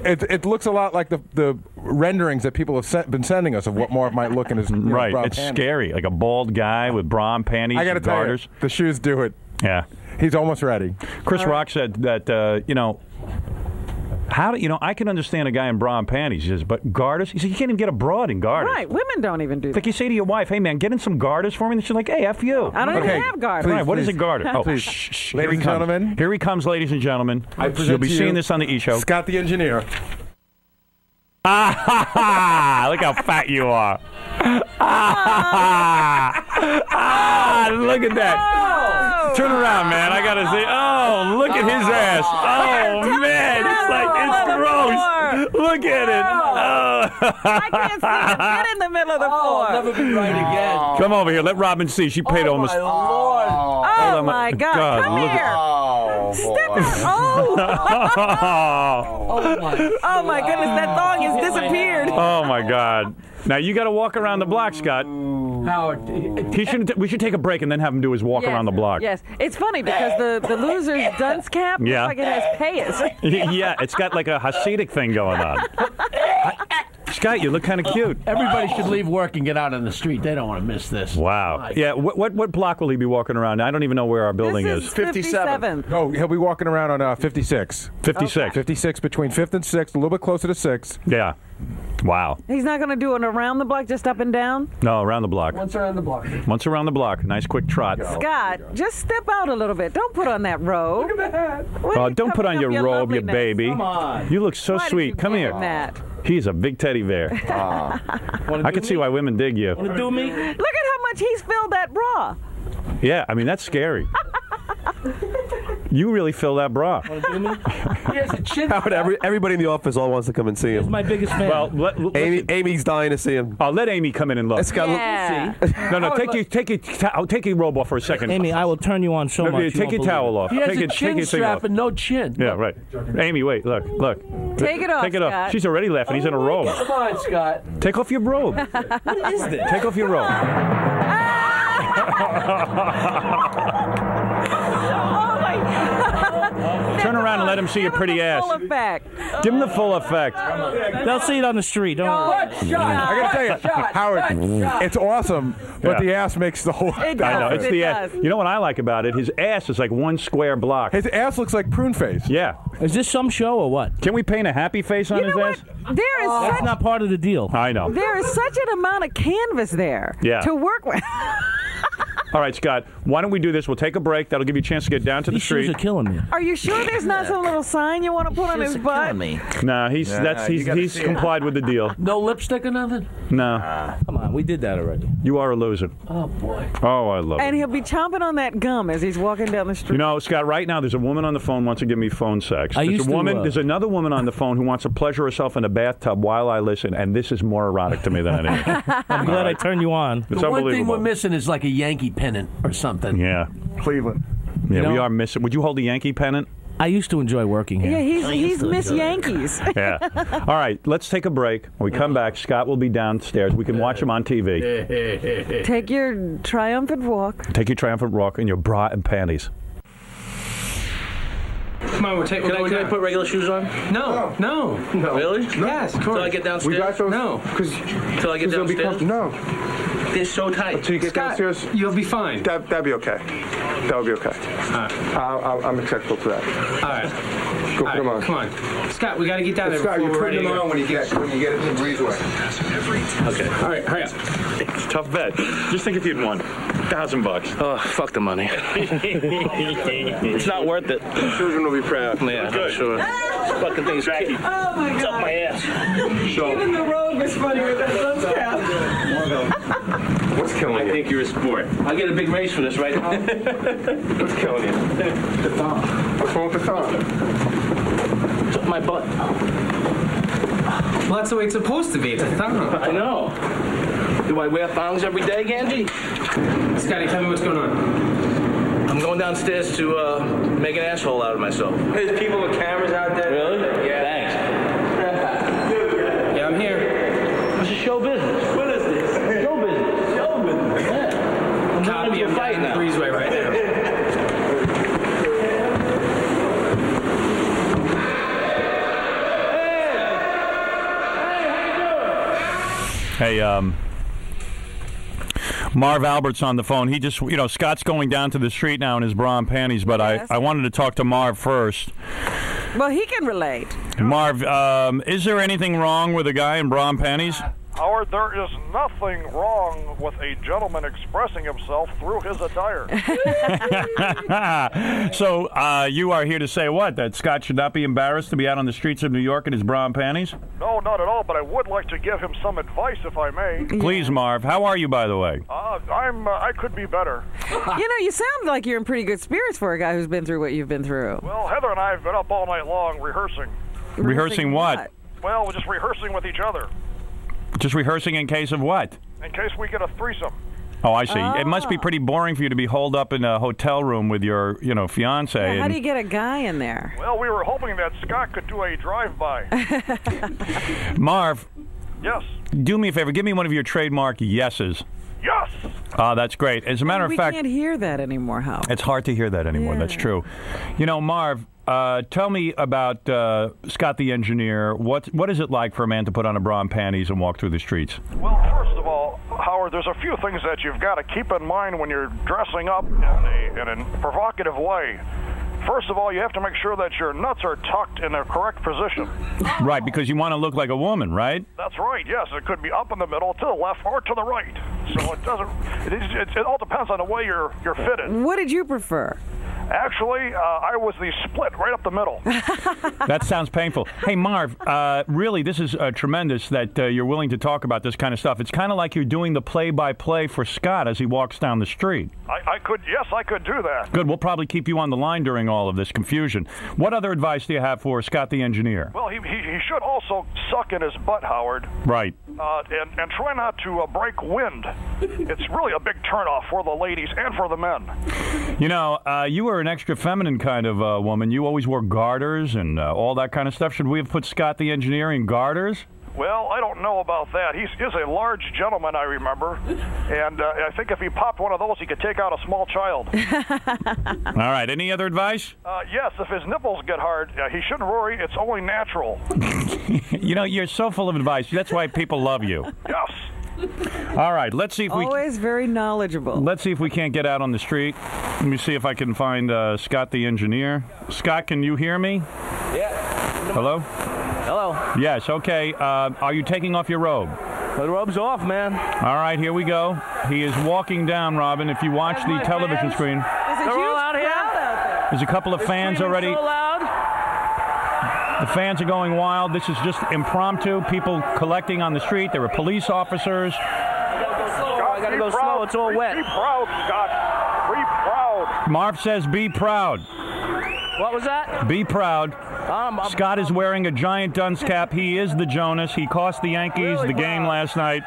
it, it looks a lot like the the renderings that people have sent, been sending us of what Marv might look in his you know, Right. bra It's panties. scary. Like a bald guy with bra and panties I got to and tell garters. you, the shoes do it. Yeah. He's almost ready. Chris Rock said that, uh, you know, how do you know? I can understand a guy in bra and panties, he says, but garters. He said you can't even get a broad in garters. Right. Women don't even do It's that. like you say to your wife, "Hey man, get in some garters for me." And she's like, "Hey, f you." I don't Okay, even have garters. Right, what is please. a garter? Oh, Please. shh, shh. Ladies Here he and comes. gentlemen. Here he comes, ladies and gentlemen. I present You'll be to you seeing this on the E Show. Scott the engineer. Ah, ha, ha. Look how fat you are. Ah, [laughs] ah, look at that. Turn around, man. I gotta see. Oh, look at his ass. Oh, oh man, it's like it's gross. Look at it. Oh. I can't see it. Get in the middle of the floor. Oh, oh never been right again. Oh. Come over here. Let Robin see. She paid oh almost. my lord. Oh, Hold on, my God. Come look here. Oh, Step boy. out. [laughs] Oh. Oh my. oh, my goodness. That thong has disappeared. oh my God. Now you got to walk around the block, Scott. Howard. He should. We should take a break and then have him do his walk Yes, around the block. Yes. It's funny because the, the loser's [laughs] dunce cap Yeah. looks like it has payas. [laughs] yeah, it's got like a Hasidic thing going on. [laughs] Scott, you look kind of cute. Everybody should leave work and get out on the street. They don't want to miss this. Wow. My Yeah. What, what what block will he be walking around? I don't even know where our building this is. is 57. Oh, he'll be walking around on uh, 56. 56. 56 between 5th and 6th, a little bit closer to 6th. Yeah. Wow. He's not going to do an around the block, just up and down? No, around the block. Once around the block. Once around the block. Nice quick trot. Scott, just step out a little bit. Don't put on that robe. Look at that. Oh, don't put on your, robe, you baby. Come on. You look so Why sweet. Come here. him that? He's a big teddy bear. Ah. Wanna I do can see why women dig you. Wanna do me? Look at how much he's filled that bra. Yeah, I mean that's scary. [laughs] you really fill that bra. Wanna do me? He has a chin. Howard, every, everybody in the office all wants to come and see him. He's my biggest fan. Well, let, let, Amy, Amy's dying to see him. oh, let Amy come in and look. It's got Yeah. No, no, take your take your ta- oh, take your robe off for a second. Amy, I will turn you on so No, much. you take your towel off. He has Take a it- chin your strap off. and no chin. Yeah, right. Amy, wait, look, look. Take it off, Take it off. Scott. She's already laughing. He's in a oh robe. Come on, Scott. Take off your robe. What is this? Take off your robe. [laughs] Ah! [laughs] Turn around and let him see your pretty ass. Full effect. Give him the full effect. They'll see it on the street. Don't worry. I got to tell you, Howard, it's awesome, but Yeah. the ass makes the whole. It does. I know it's It the does. ass. You know what I like about it? His ass is like one square block. His ass looks like prune face. Yeah. Is this some show or what? Can we paint a happy face on You his know ass? what? There is That's such not part of the deal. I know. there is such an amount of canvas there Yeah. to work with. [laughs] All right, Scott. Why don't we do this? We'll take a break. That'll give you a chance to get down to the These shoes street. are killing me. Are you sure there's not some little sign you want to put on his butt? Nah, he's Nah, that's you he's see it. complied with the deal. [laughs] No lipstick or nothing? No. Come on, we did that already. You are a loser. Oh boy. Oh, I love it. And he'll be chomping on that gum as he's walking down the street. You know, Scott, right now there's a woman on the phone who wants to give me phone sex. I there's used a to, woman uh, there's another woman on the phone who wants to pleasure herself in a bathtub while I listen, and this is more erotic to me than anything. [laughs] I'm glad I turned you on. It's the one thing we're missing is like a Yankee pennant or something. Yeah. Cleveland. Yeah, You we know- are missing. Would you hold the Yankee pennant? I used to enjoy working here. Yeah, he's he's Miss Yankees. [laughs] Yeah. All right, let's take a break. When we come back, Scott will be downstairs. We can watch him on TV. Take your triumphant walk. Take your triumphant walk in your bra and panties. Come on, we're taking. Can I, can I put regular shoes on? No, no, no. Really? Yes, of Till course. I get downstairs? We got those. No, because Till I get they'll be downstairs? no. They're so tight. Until you get Scott, downstairs, you'll be fine. That that'd be okay. That'll be okay. I'll, I'll, I'm acceptable to that. All right. Go, come on. Come on, Scott. We got to get down there. Scott, you're we're putting them to on when you get when you get it in breezeway. Okay. All right, hurry up. it's Tough bet. Just think if you'd won. Thousand bucks. Oh, fuck the money. [laughs] it's not worth it. Susan will be proud. Yeah, I'm sure. Fucking thing's Jackie. Oh my It's up my ass. Even the rogue is funny with that sun's [laughs] cap. What's killing I you? I think you're a sport. I'll get a big raise for this, right? [laughs] What's killing you? The thong. What's wrong with the thong? It's up my butt. Well, that's the way it's supposed to be. It's a thumb. I know. Do I wear thongs every day, Ganji? Scotty, tell me what's going on. I'm going downstairs to uh, make an asshole out of myself. There's people with cameras out there. Really? Yeah. Thanks. [laughs] Yeah, I'm here. This is show business. What is this? Show business. Show business. Yeah. I'm Copy. going to I'm fight the now. breezeway right now. Hey! Hey, how you doing? Hey, um, Marv Albert's on the phone. He just, you know, Scott's going down to the street now in his bra and panties, but Yes. I, I wanted to talk to Marv first. Well, he can relate. Marv, um, is there anything wrong with a guy in bra and panties? Howard, there is nothing wrong with a gentleman expressing himself through his attire. [laughs] so uh, you are here to say what? That Scott should not be embarrassed to be out on the streets of New York in his bra and panties? no, not at all, but I would like to give him some advice, if I may. Please, Marv. How are you, by the way? Uh, I'm, uh, I could be better. [laughs] You know, you sound like you're in pretty good spirits for a guy who's been through what you've been through. Well, Heather and I have been up all night long rehearsing. Rehearsing what? Well, we're just rehearsing with each other Just rehearsing in case of what? in case we get a threesome. Oh, I see. It must be pretty boring for you to be holed up in a hotel room with your, you know, fiance. Yeah, how do you get a guy in there? Well, we were hoping that Scott could do a drive-by. [laughs] Marv, yes. do me a favor. Give me one of your trademark yeses. Yes. Ah, that's great. As a matter of fact, we fact, can't hear that anymore, How? it's hard to hear that anymore. That's true. You know, Marv, uh, tell me about uh, Scott the engineer. What what is it like for a man to put on a bra and panties and walk through the streets? Well, first of all, Howard, there's a few things that you've got to keep in mind when you're dressing up in a, in a provocative way. First of all, you have to make sure that your nuts are tucked in their correct position. Right, because you want to look like a woman, right? That's right. Yes, it could be up in the middle, to the left, or to the right. So it doesn't. It, is, it, it all depends on the way you're you're fitted. What did you prefer? Actually, uh, I was the split right up the middle. [laughs] That sounds painful. Hey, Marv, uh, really, this is uh, tremendous that uh, you're willing to talk about this kind of stuff. It's kind of like you're doing the play-by-play for Scott as he walks down the street. I, I could. Yes, I could do that. Good. We'll probably keep you on the line during all of this confusion. What other advice do you have for Scott the engineer? Well, he, he, he should also suck in his butt, Howard, Right. uh, and, and try not to uh, break wind. It's really a big turnoff for the ladies and for the men. You know, uh, you were an extra feminine kind of uh, woman. You always wore garters and uh, all that kind of stuff. Should we have put Scott the engineer in garters? Well, I don't know about that. He's is a large gentleman, I remember, and uh, I think if he popped one of those, he could take out a small child. [laughs] All right. Any other advice? Uh, yes, if his nipples get hard, uh, he shouldn't worry. It's only natural. [laughs] you know, you're so full of advice. That's why people love you. Yes. [laughs] All right. Let's see if we. Always very knowledgeable. Let's see if we can't get out on the street. Let me see if I can find uh, Scott the engineer. Scott, can you hear me? Yeah. Hello? Hello. Yes, okay. Uh, are you taking off your robe? The robe's off, man. All right, here we go. He is walking down, Robin. If you watch the television screen, There's a They're huge all out here? out there. there's a couple of fans already. So loud. The fans are going wild. This is just impromptu. People collecting on the street. There were police officers. I gotta go slow. It's all wet. Be proud, Scott. Be proud. Marv says, "Be proud. What was that? Be proud." Um, Scott is wearing a giant dunce cap. He is the Jonas. He cost the Yankees Really the game proud. last night.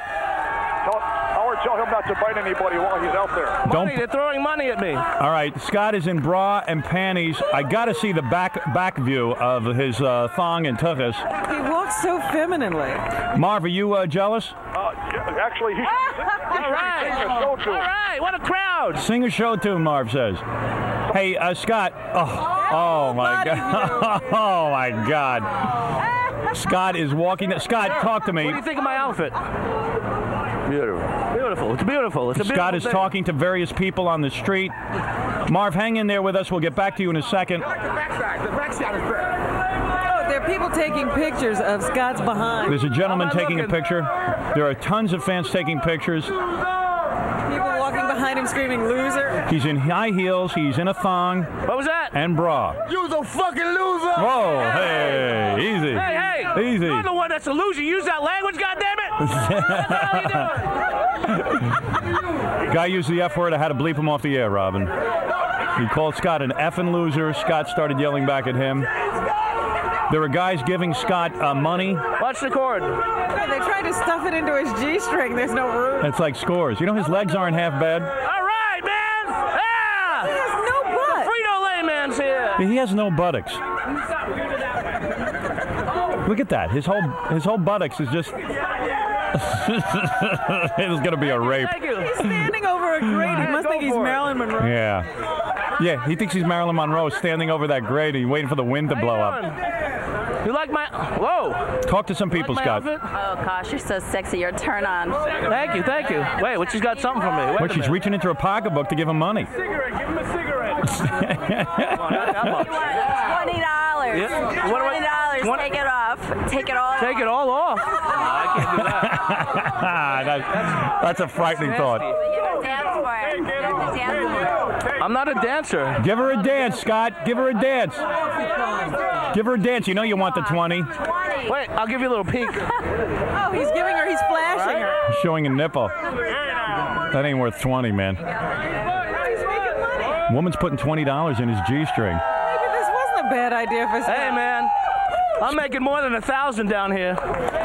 Tell, him not to bite anybody while he's out there. Don't- Money, they're throwing money at me. All right, Scott is in bra and panties. I got to see the back back view of his uh, thong and tuchus. He walks so femininely. Marv, are you uh, jealous? Uh, yeah, actually, he should, he All right. be a show tune. right. What a crowd. Sing a show tune, Marv says. Hey, uh, Scott. Oh, oh my God. [laughs] Oh my God. Scott is walking. Scott, talk to me. What do you think of my outfit? Beautiful. Beautiful. It's beautiful. It's a beautiful Scott is thing. talking to various people on the street. Marv, hang in there with us. We'll get back to you in a second. Oh, there are people taking pictures of Scott's behind. There's a gentleman How am taking a picture. There are tons of fans taking pictures. People walking behind him screaming "loser." He's in high heels. He's in a thong What was that? and bra. You's a fucking loser. Whoa, hey, easy. Hey, hey. Easy. You're the one that's a loser. Use that language, goddammit. [laughs] Guy used the F word. I had to bleep him off the air, Robin. He called Scott an effing loser. Scott started yelling back at him. There were guys giving Scott uh, money. Watch the cord. Yeah, they tried to stuff it into his G-string. There's no room. It's like scores. You know his legs aren't half bad. All right, man. He has no butt. Frito Lay Man's here. He has no buttocks. Look at that. His whole his whole buttocks is just. [laughs] it was gonna be a rape. Thank you. He's standing over a grate. He must Go think he's for it. Marilyn Monroe. Yeah. Yeah, he thinks he's Marilyn Monroe standing over that grate and waiting for the wind to blow How up. You like my? Whoa. Talk to some people, like Scott. outfit? Oh gosh, you're so sexy. You're a turn on. Thank you, thank you. Wait, what? She's got something for me. Wait What, she's minute. reaching into her pocketbook to give him money. Cigarette. Give him a cigarette. [laughs] Twenty dollars. Yeah. What Twenty dollars. Take it off. Take it all. Take it all off. No, I can't do that. [laughs] That- that's a frightening thought. You have to dance for it. You have to dance for it. I'm not a dancer. Give her a dance, Scott. Give her a dance. Give her a dance. You know you want the 20. Wait, I'll give you a little peek. [laughs] Oh, he's giving her. He's flashing her. Showing a nipple. That ain't worth 20, man. He's making money. Woman's putting $20 in his G string. Maybe this wasn't a bad idea for Scott. Hey, man. I'm making more than a thousand down here.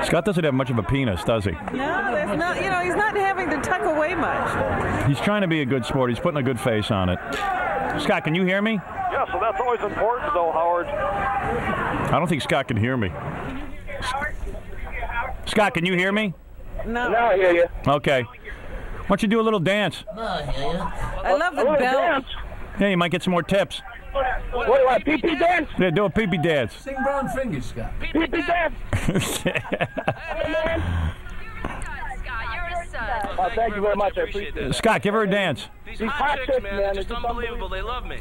Scott doesn't have much of a penis, does he? No, that's not. You know, he's not having to tuck away much. He's trying to be a good sport. He's putting a good face on it. Scott, can you hear me? Yeah, so that's always important, though, Howard. I don't think Scott can hear me. Scott, can you hear me? No. Now I hear you. Okay. Why don't you do a little dance? I love the oh, belt. dance. Yeah, you might get some more tips. What do I, pee pee dance? Yeah, do a pee pee dance. Sing brown fingers, Scott. Pee pee dance. Oh, thank you very much. I appreciate it. Scott, give her a dance. These hot chicks, man, They're just unbelievable. They love me.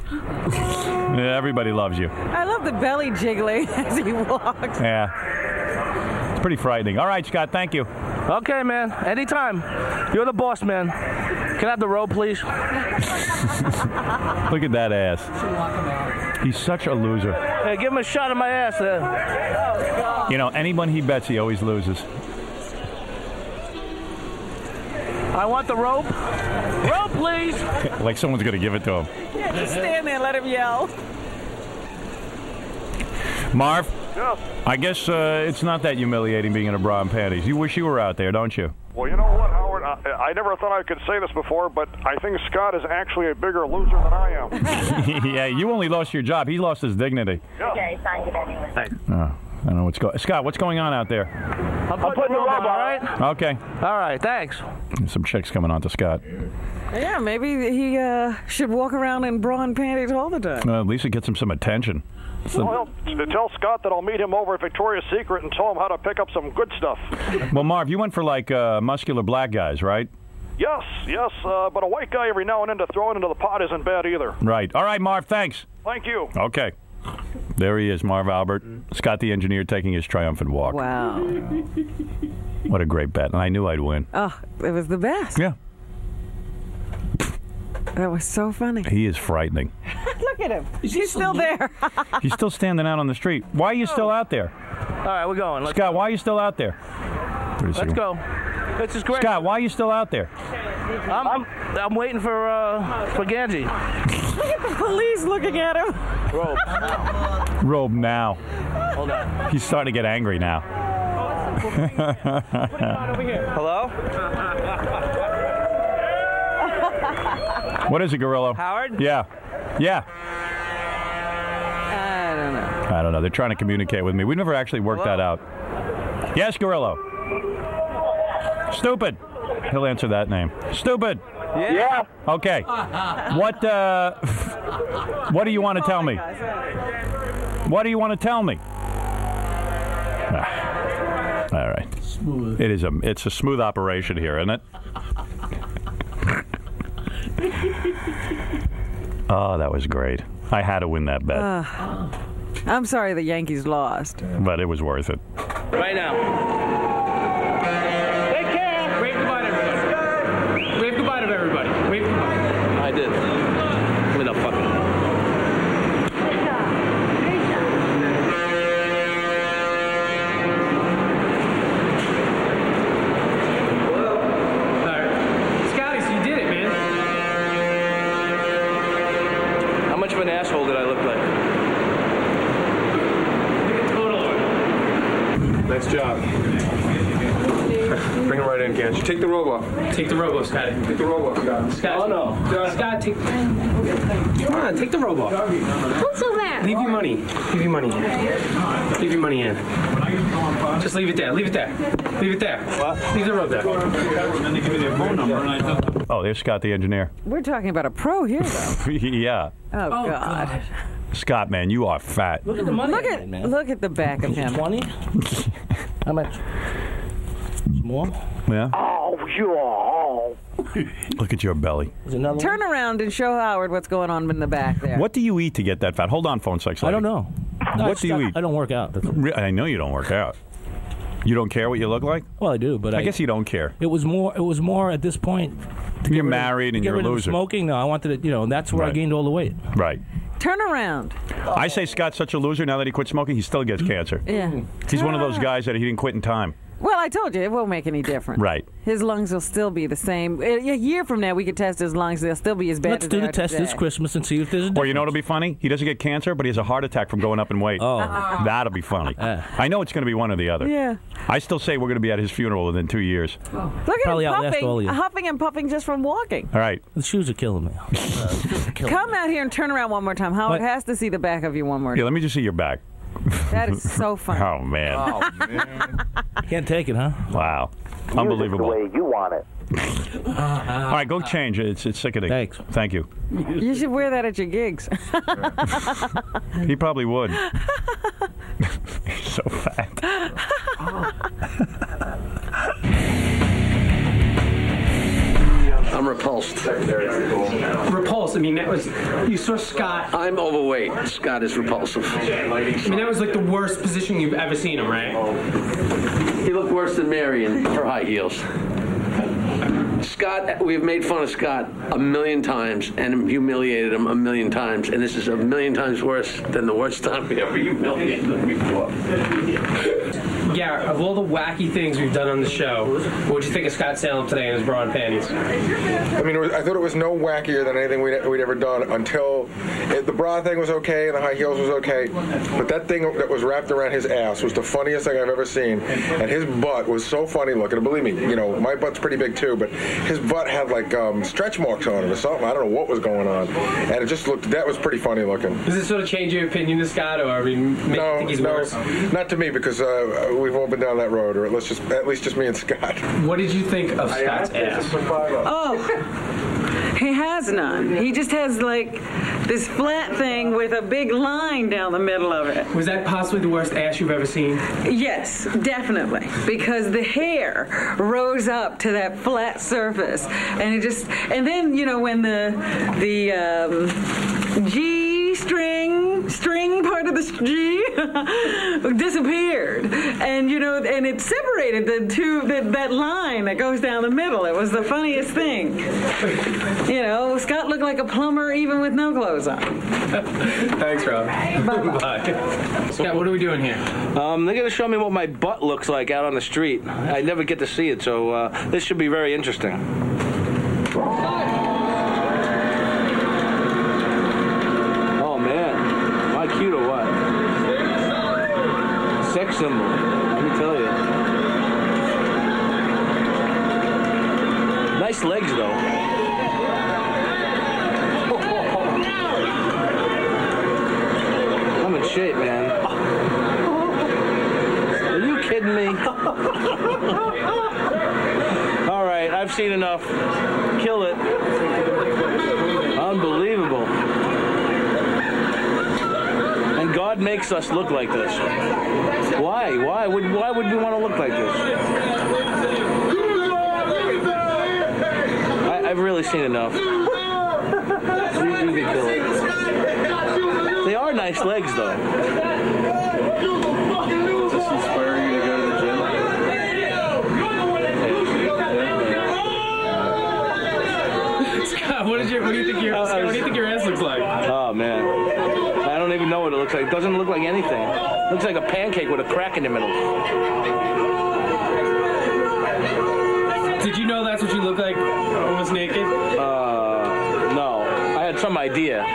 Yeah, everybody loves you. I love the belly jiggling [laughs] as he walks. Yeah. It's pretty frightening. All right, Scott, thank you. Okay, man. Anytime. You're the boss, man. Can I have the robe, please? [laughs] Look at that ass. He's such a loser. Hey, give him a shot of my ass there. You know, anyone he bets, he always loses. I want the rope. Rope, please. [laughs] like someone's going to give it to him. Yeah, just stand there and let him yell. Marv, Yes. I guess uh, it's not that humiliating being in a bra and panties. You wish you were out there, don't you? Well, you know what, Howard? I, I never thought I could say this before, but I think Scott is actually a bigger loser than I am. [laughs] [laughs] yeah, you only lost your job. He lost his dignity. Okay, signed it anyway. Thanks. Oh, I don't know what's going. Scott, what's going on out there? I'm putting, the robe on, all right? Okay, All right, thanks. some chicks coming on to Scott. Yeah, maybe he uh, should walk around in bra and panties all the time. Uh, at least it gets him some attention. So- Well, to tell Scott that I'll meet him over at Victoria's Secret and tell him how to pick up some good stuff. well, Marv, you went for like uh, muscular black guys, right? Yes, yes, uh, but a white guy every now and then to throw it into the pot isn't bad either. Right. All right, Marv. Thanks. Thank you. Okay. There he is, Marv Albert. Scott the engineer taking his triumphant walk. Wow. What a great bet. And I knew I'd win. Oh, it was the best. Yeah. That was so funny. He is frightening. [laughs] Look at him. He's still there. [laughs] He's still standing out on the street. Why are you still out there? All right, we're going. Let's, Scott, why are you still out there? let's go. This is great. Scott, why are you still out there? I'm, I'm waiting for uh, for Ganji. [laughs] Look at the police looking at him. Rope. Robe now. Hold on. He's starting to get angry now. Hello? What is it, Grillo? Howard? Yeah. Yeah. I don't know. I don't know. They're trying to communicate with me. We never actually worked that out. Yes, Grillo. Stupid. He'll answer that name. Stupid. Yeah. Okay. What uh [laughs] What do you want to tell me? What do you want to tell me? Ah. All right. Smooth. It is a it's a smooth operation here, isn't it? [laughs] oh, that was great. I had to win that bet, Uh, I'm sorry the Yankees lost. but it was worth it. Right now. Take care. Wave goodbye to everybody. Wave goodbye to everybody. Wave goodbye. I did. Give me the fucking. Scotty, so you did it, man. How much of an asshole did I look like? Nice job. Bring him right in, Gans. Take the robe off. Take the robe off, Scotty. Take the robe off, Scott. Scott, oh no. Scott, take. Come on, take the robe off. What's over there? Leave your money. Leave your money. in. Leave your money in. Just leave it there. Leave it there. Leave it there. What? Leave the robe there. then they give me their phone number, and I Oh, there's Scott the engineer. We're talking about a pro here, though. [laughs] yeah. Oh, oh God. Scott, man, you are fat. Look at the money. Look at look at the back of him. 20? [laughs] How much? More? Yeah. Oh, yeah. [laughs] Look at your belly. Is another Turn around and show Howard what's going on in the back there. What do you eat to get that fat? Hold on, phone sex. I don't know. No, What do you eat? I don't work out. That's- I know you don't work out. You don't care what you look like? Well, I do, but I I, guess you don't care. It was more. It was more at this point. to You're get rid of- married to and get you're a rid of loser. Smoking? No, I wanted to. You know, that's where I gained all the weight. Right. Turn around. I say Scott's such a loser now that he quit smoking, he still gets cancer. Yeah. He's one of those ah. guys that he didn't quit in time. Well, I told you it won't make any difference. Right. His lungs will still be the same. A a year from now, we could test his lungs. They'll still be as bad Let's as do the are test this. Christmas and see if there's a difference. Or you know what'll be funny? He doesn't get cancer, but he has a heart attack from going up in weight. Oh. That'll be funny. Uh. I know it's going to be one or the other. Yeah. I still say we're going to be at his funeral within two years. Look at Probably him outlast all puffing, huffing and puffing just from walking. All right. The shoes are killing me. [laughs] Come out here and turn around one more time. Howard What? has to see the back of you one more Time. Yeah, let me just see your back. That is so [laughs] funny. Oh, man. Oh, can't take it, huh? Wow. the Unbelievable. way you want it. All right, go change. It's, it's sickening. Thanks. Thank you. You should wear that at your gigs. [laughs] He probably would. [laughs] He's so fat. I'm repulsed. Repulsed. I mean, that was. You saw Scott. I'm overweight. Scott is repulsive. I mean, that was like the worst position you've ever seen him, right? He looked worse than Mary in her high heels. Scott, we've made fun of Scott a million times and humiliated him a million times, and this is a million times worse than the worst time we ever humiliated him before. Yeah, of all the wacky things we've done on the show, what'd you think of Scott Salem today in his bra and panties? I mean, was, I thought it was no wackier than anything we'd, we'd ever done until it, the bra thing was okay and the high heels was okay, but that thing that was wrapped around his ass was the funniest thing I've ever seen, and his butt was so funny looking. Believe me, you know, my butt's pretty big too, but his butt had like um, stretch marks on it or something. I don't know what was going on, and it just looked that was pretty funny looking. Does this sort of change your opinion of Scott, or I mean, No, think he's no, worse? not to me because uh, we've all been down that road, or at least just at least just me and Scott. What did you think of Scott's ass? Oh, he has none. He just has like this flat thing with a big line down the middle of it. Was that possibly the worst ass you've ever seen? Yes, definitely, because the hair rose up to that flat surface, and it just and then you know when the the um, G string string part of the G [laughs] disappeared, and you know, and it separated the two that that line that goes down the middle. It was the funniest thing. You know, Scott looked like a plumber even with no clothes on. [laughs] Thanks, Rob. [laughs] Bye. Scott, what are we doing here? Um, they're going to show me what my butt looks like out on the street. I never get to see it, so uh, this should be very interesting man, am I cute or what? Sex symbol. Let me tell you. Nice legs though. I'm in shape, man. Are you kidding me? [laughs] All right, I've seen enough. Kill it. Unbelievable. And God makes us look like this. Why? Why would why would we want to look like this? I, I've really seen enough. You, you can kill it. They are nice legs, though. Does this inspire you to go to the gym? Scott, [laughs] what, is your, what do you think your Scott, what do you think your ass looks like? Oh man, it looks like. It doesn't look like anything. It looks like a pancake with a crack in the middle. Did you know that's what you look like when I was naked? Uh, no, I had some idea.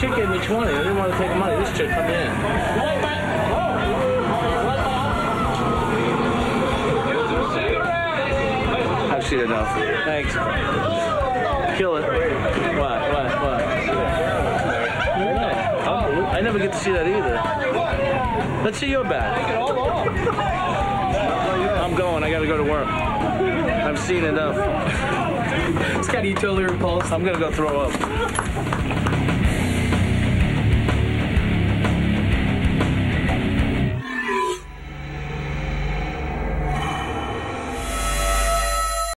Chick, gave me twenty. I didn't want to take money. This chick come in. I've seen enough. Thanks. Kill it. What? What? What? I never get to see that either. Let's see your back. I'm going. I got to go to work. I've seen enough. [laughs] You totally repulsed. I'm gonna go throw up.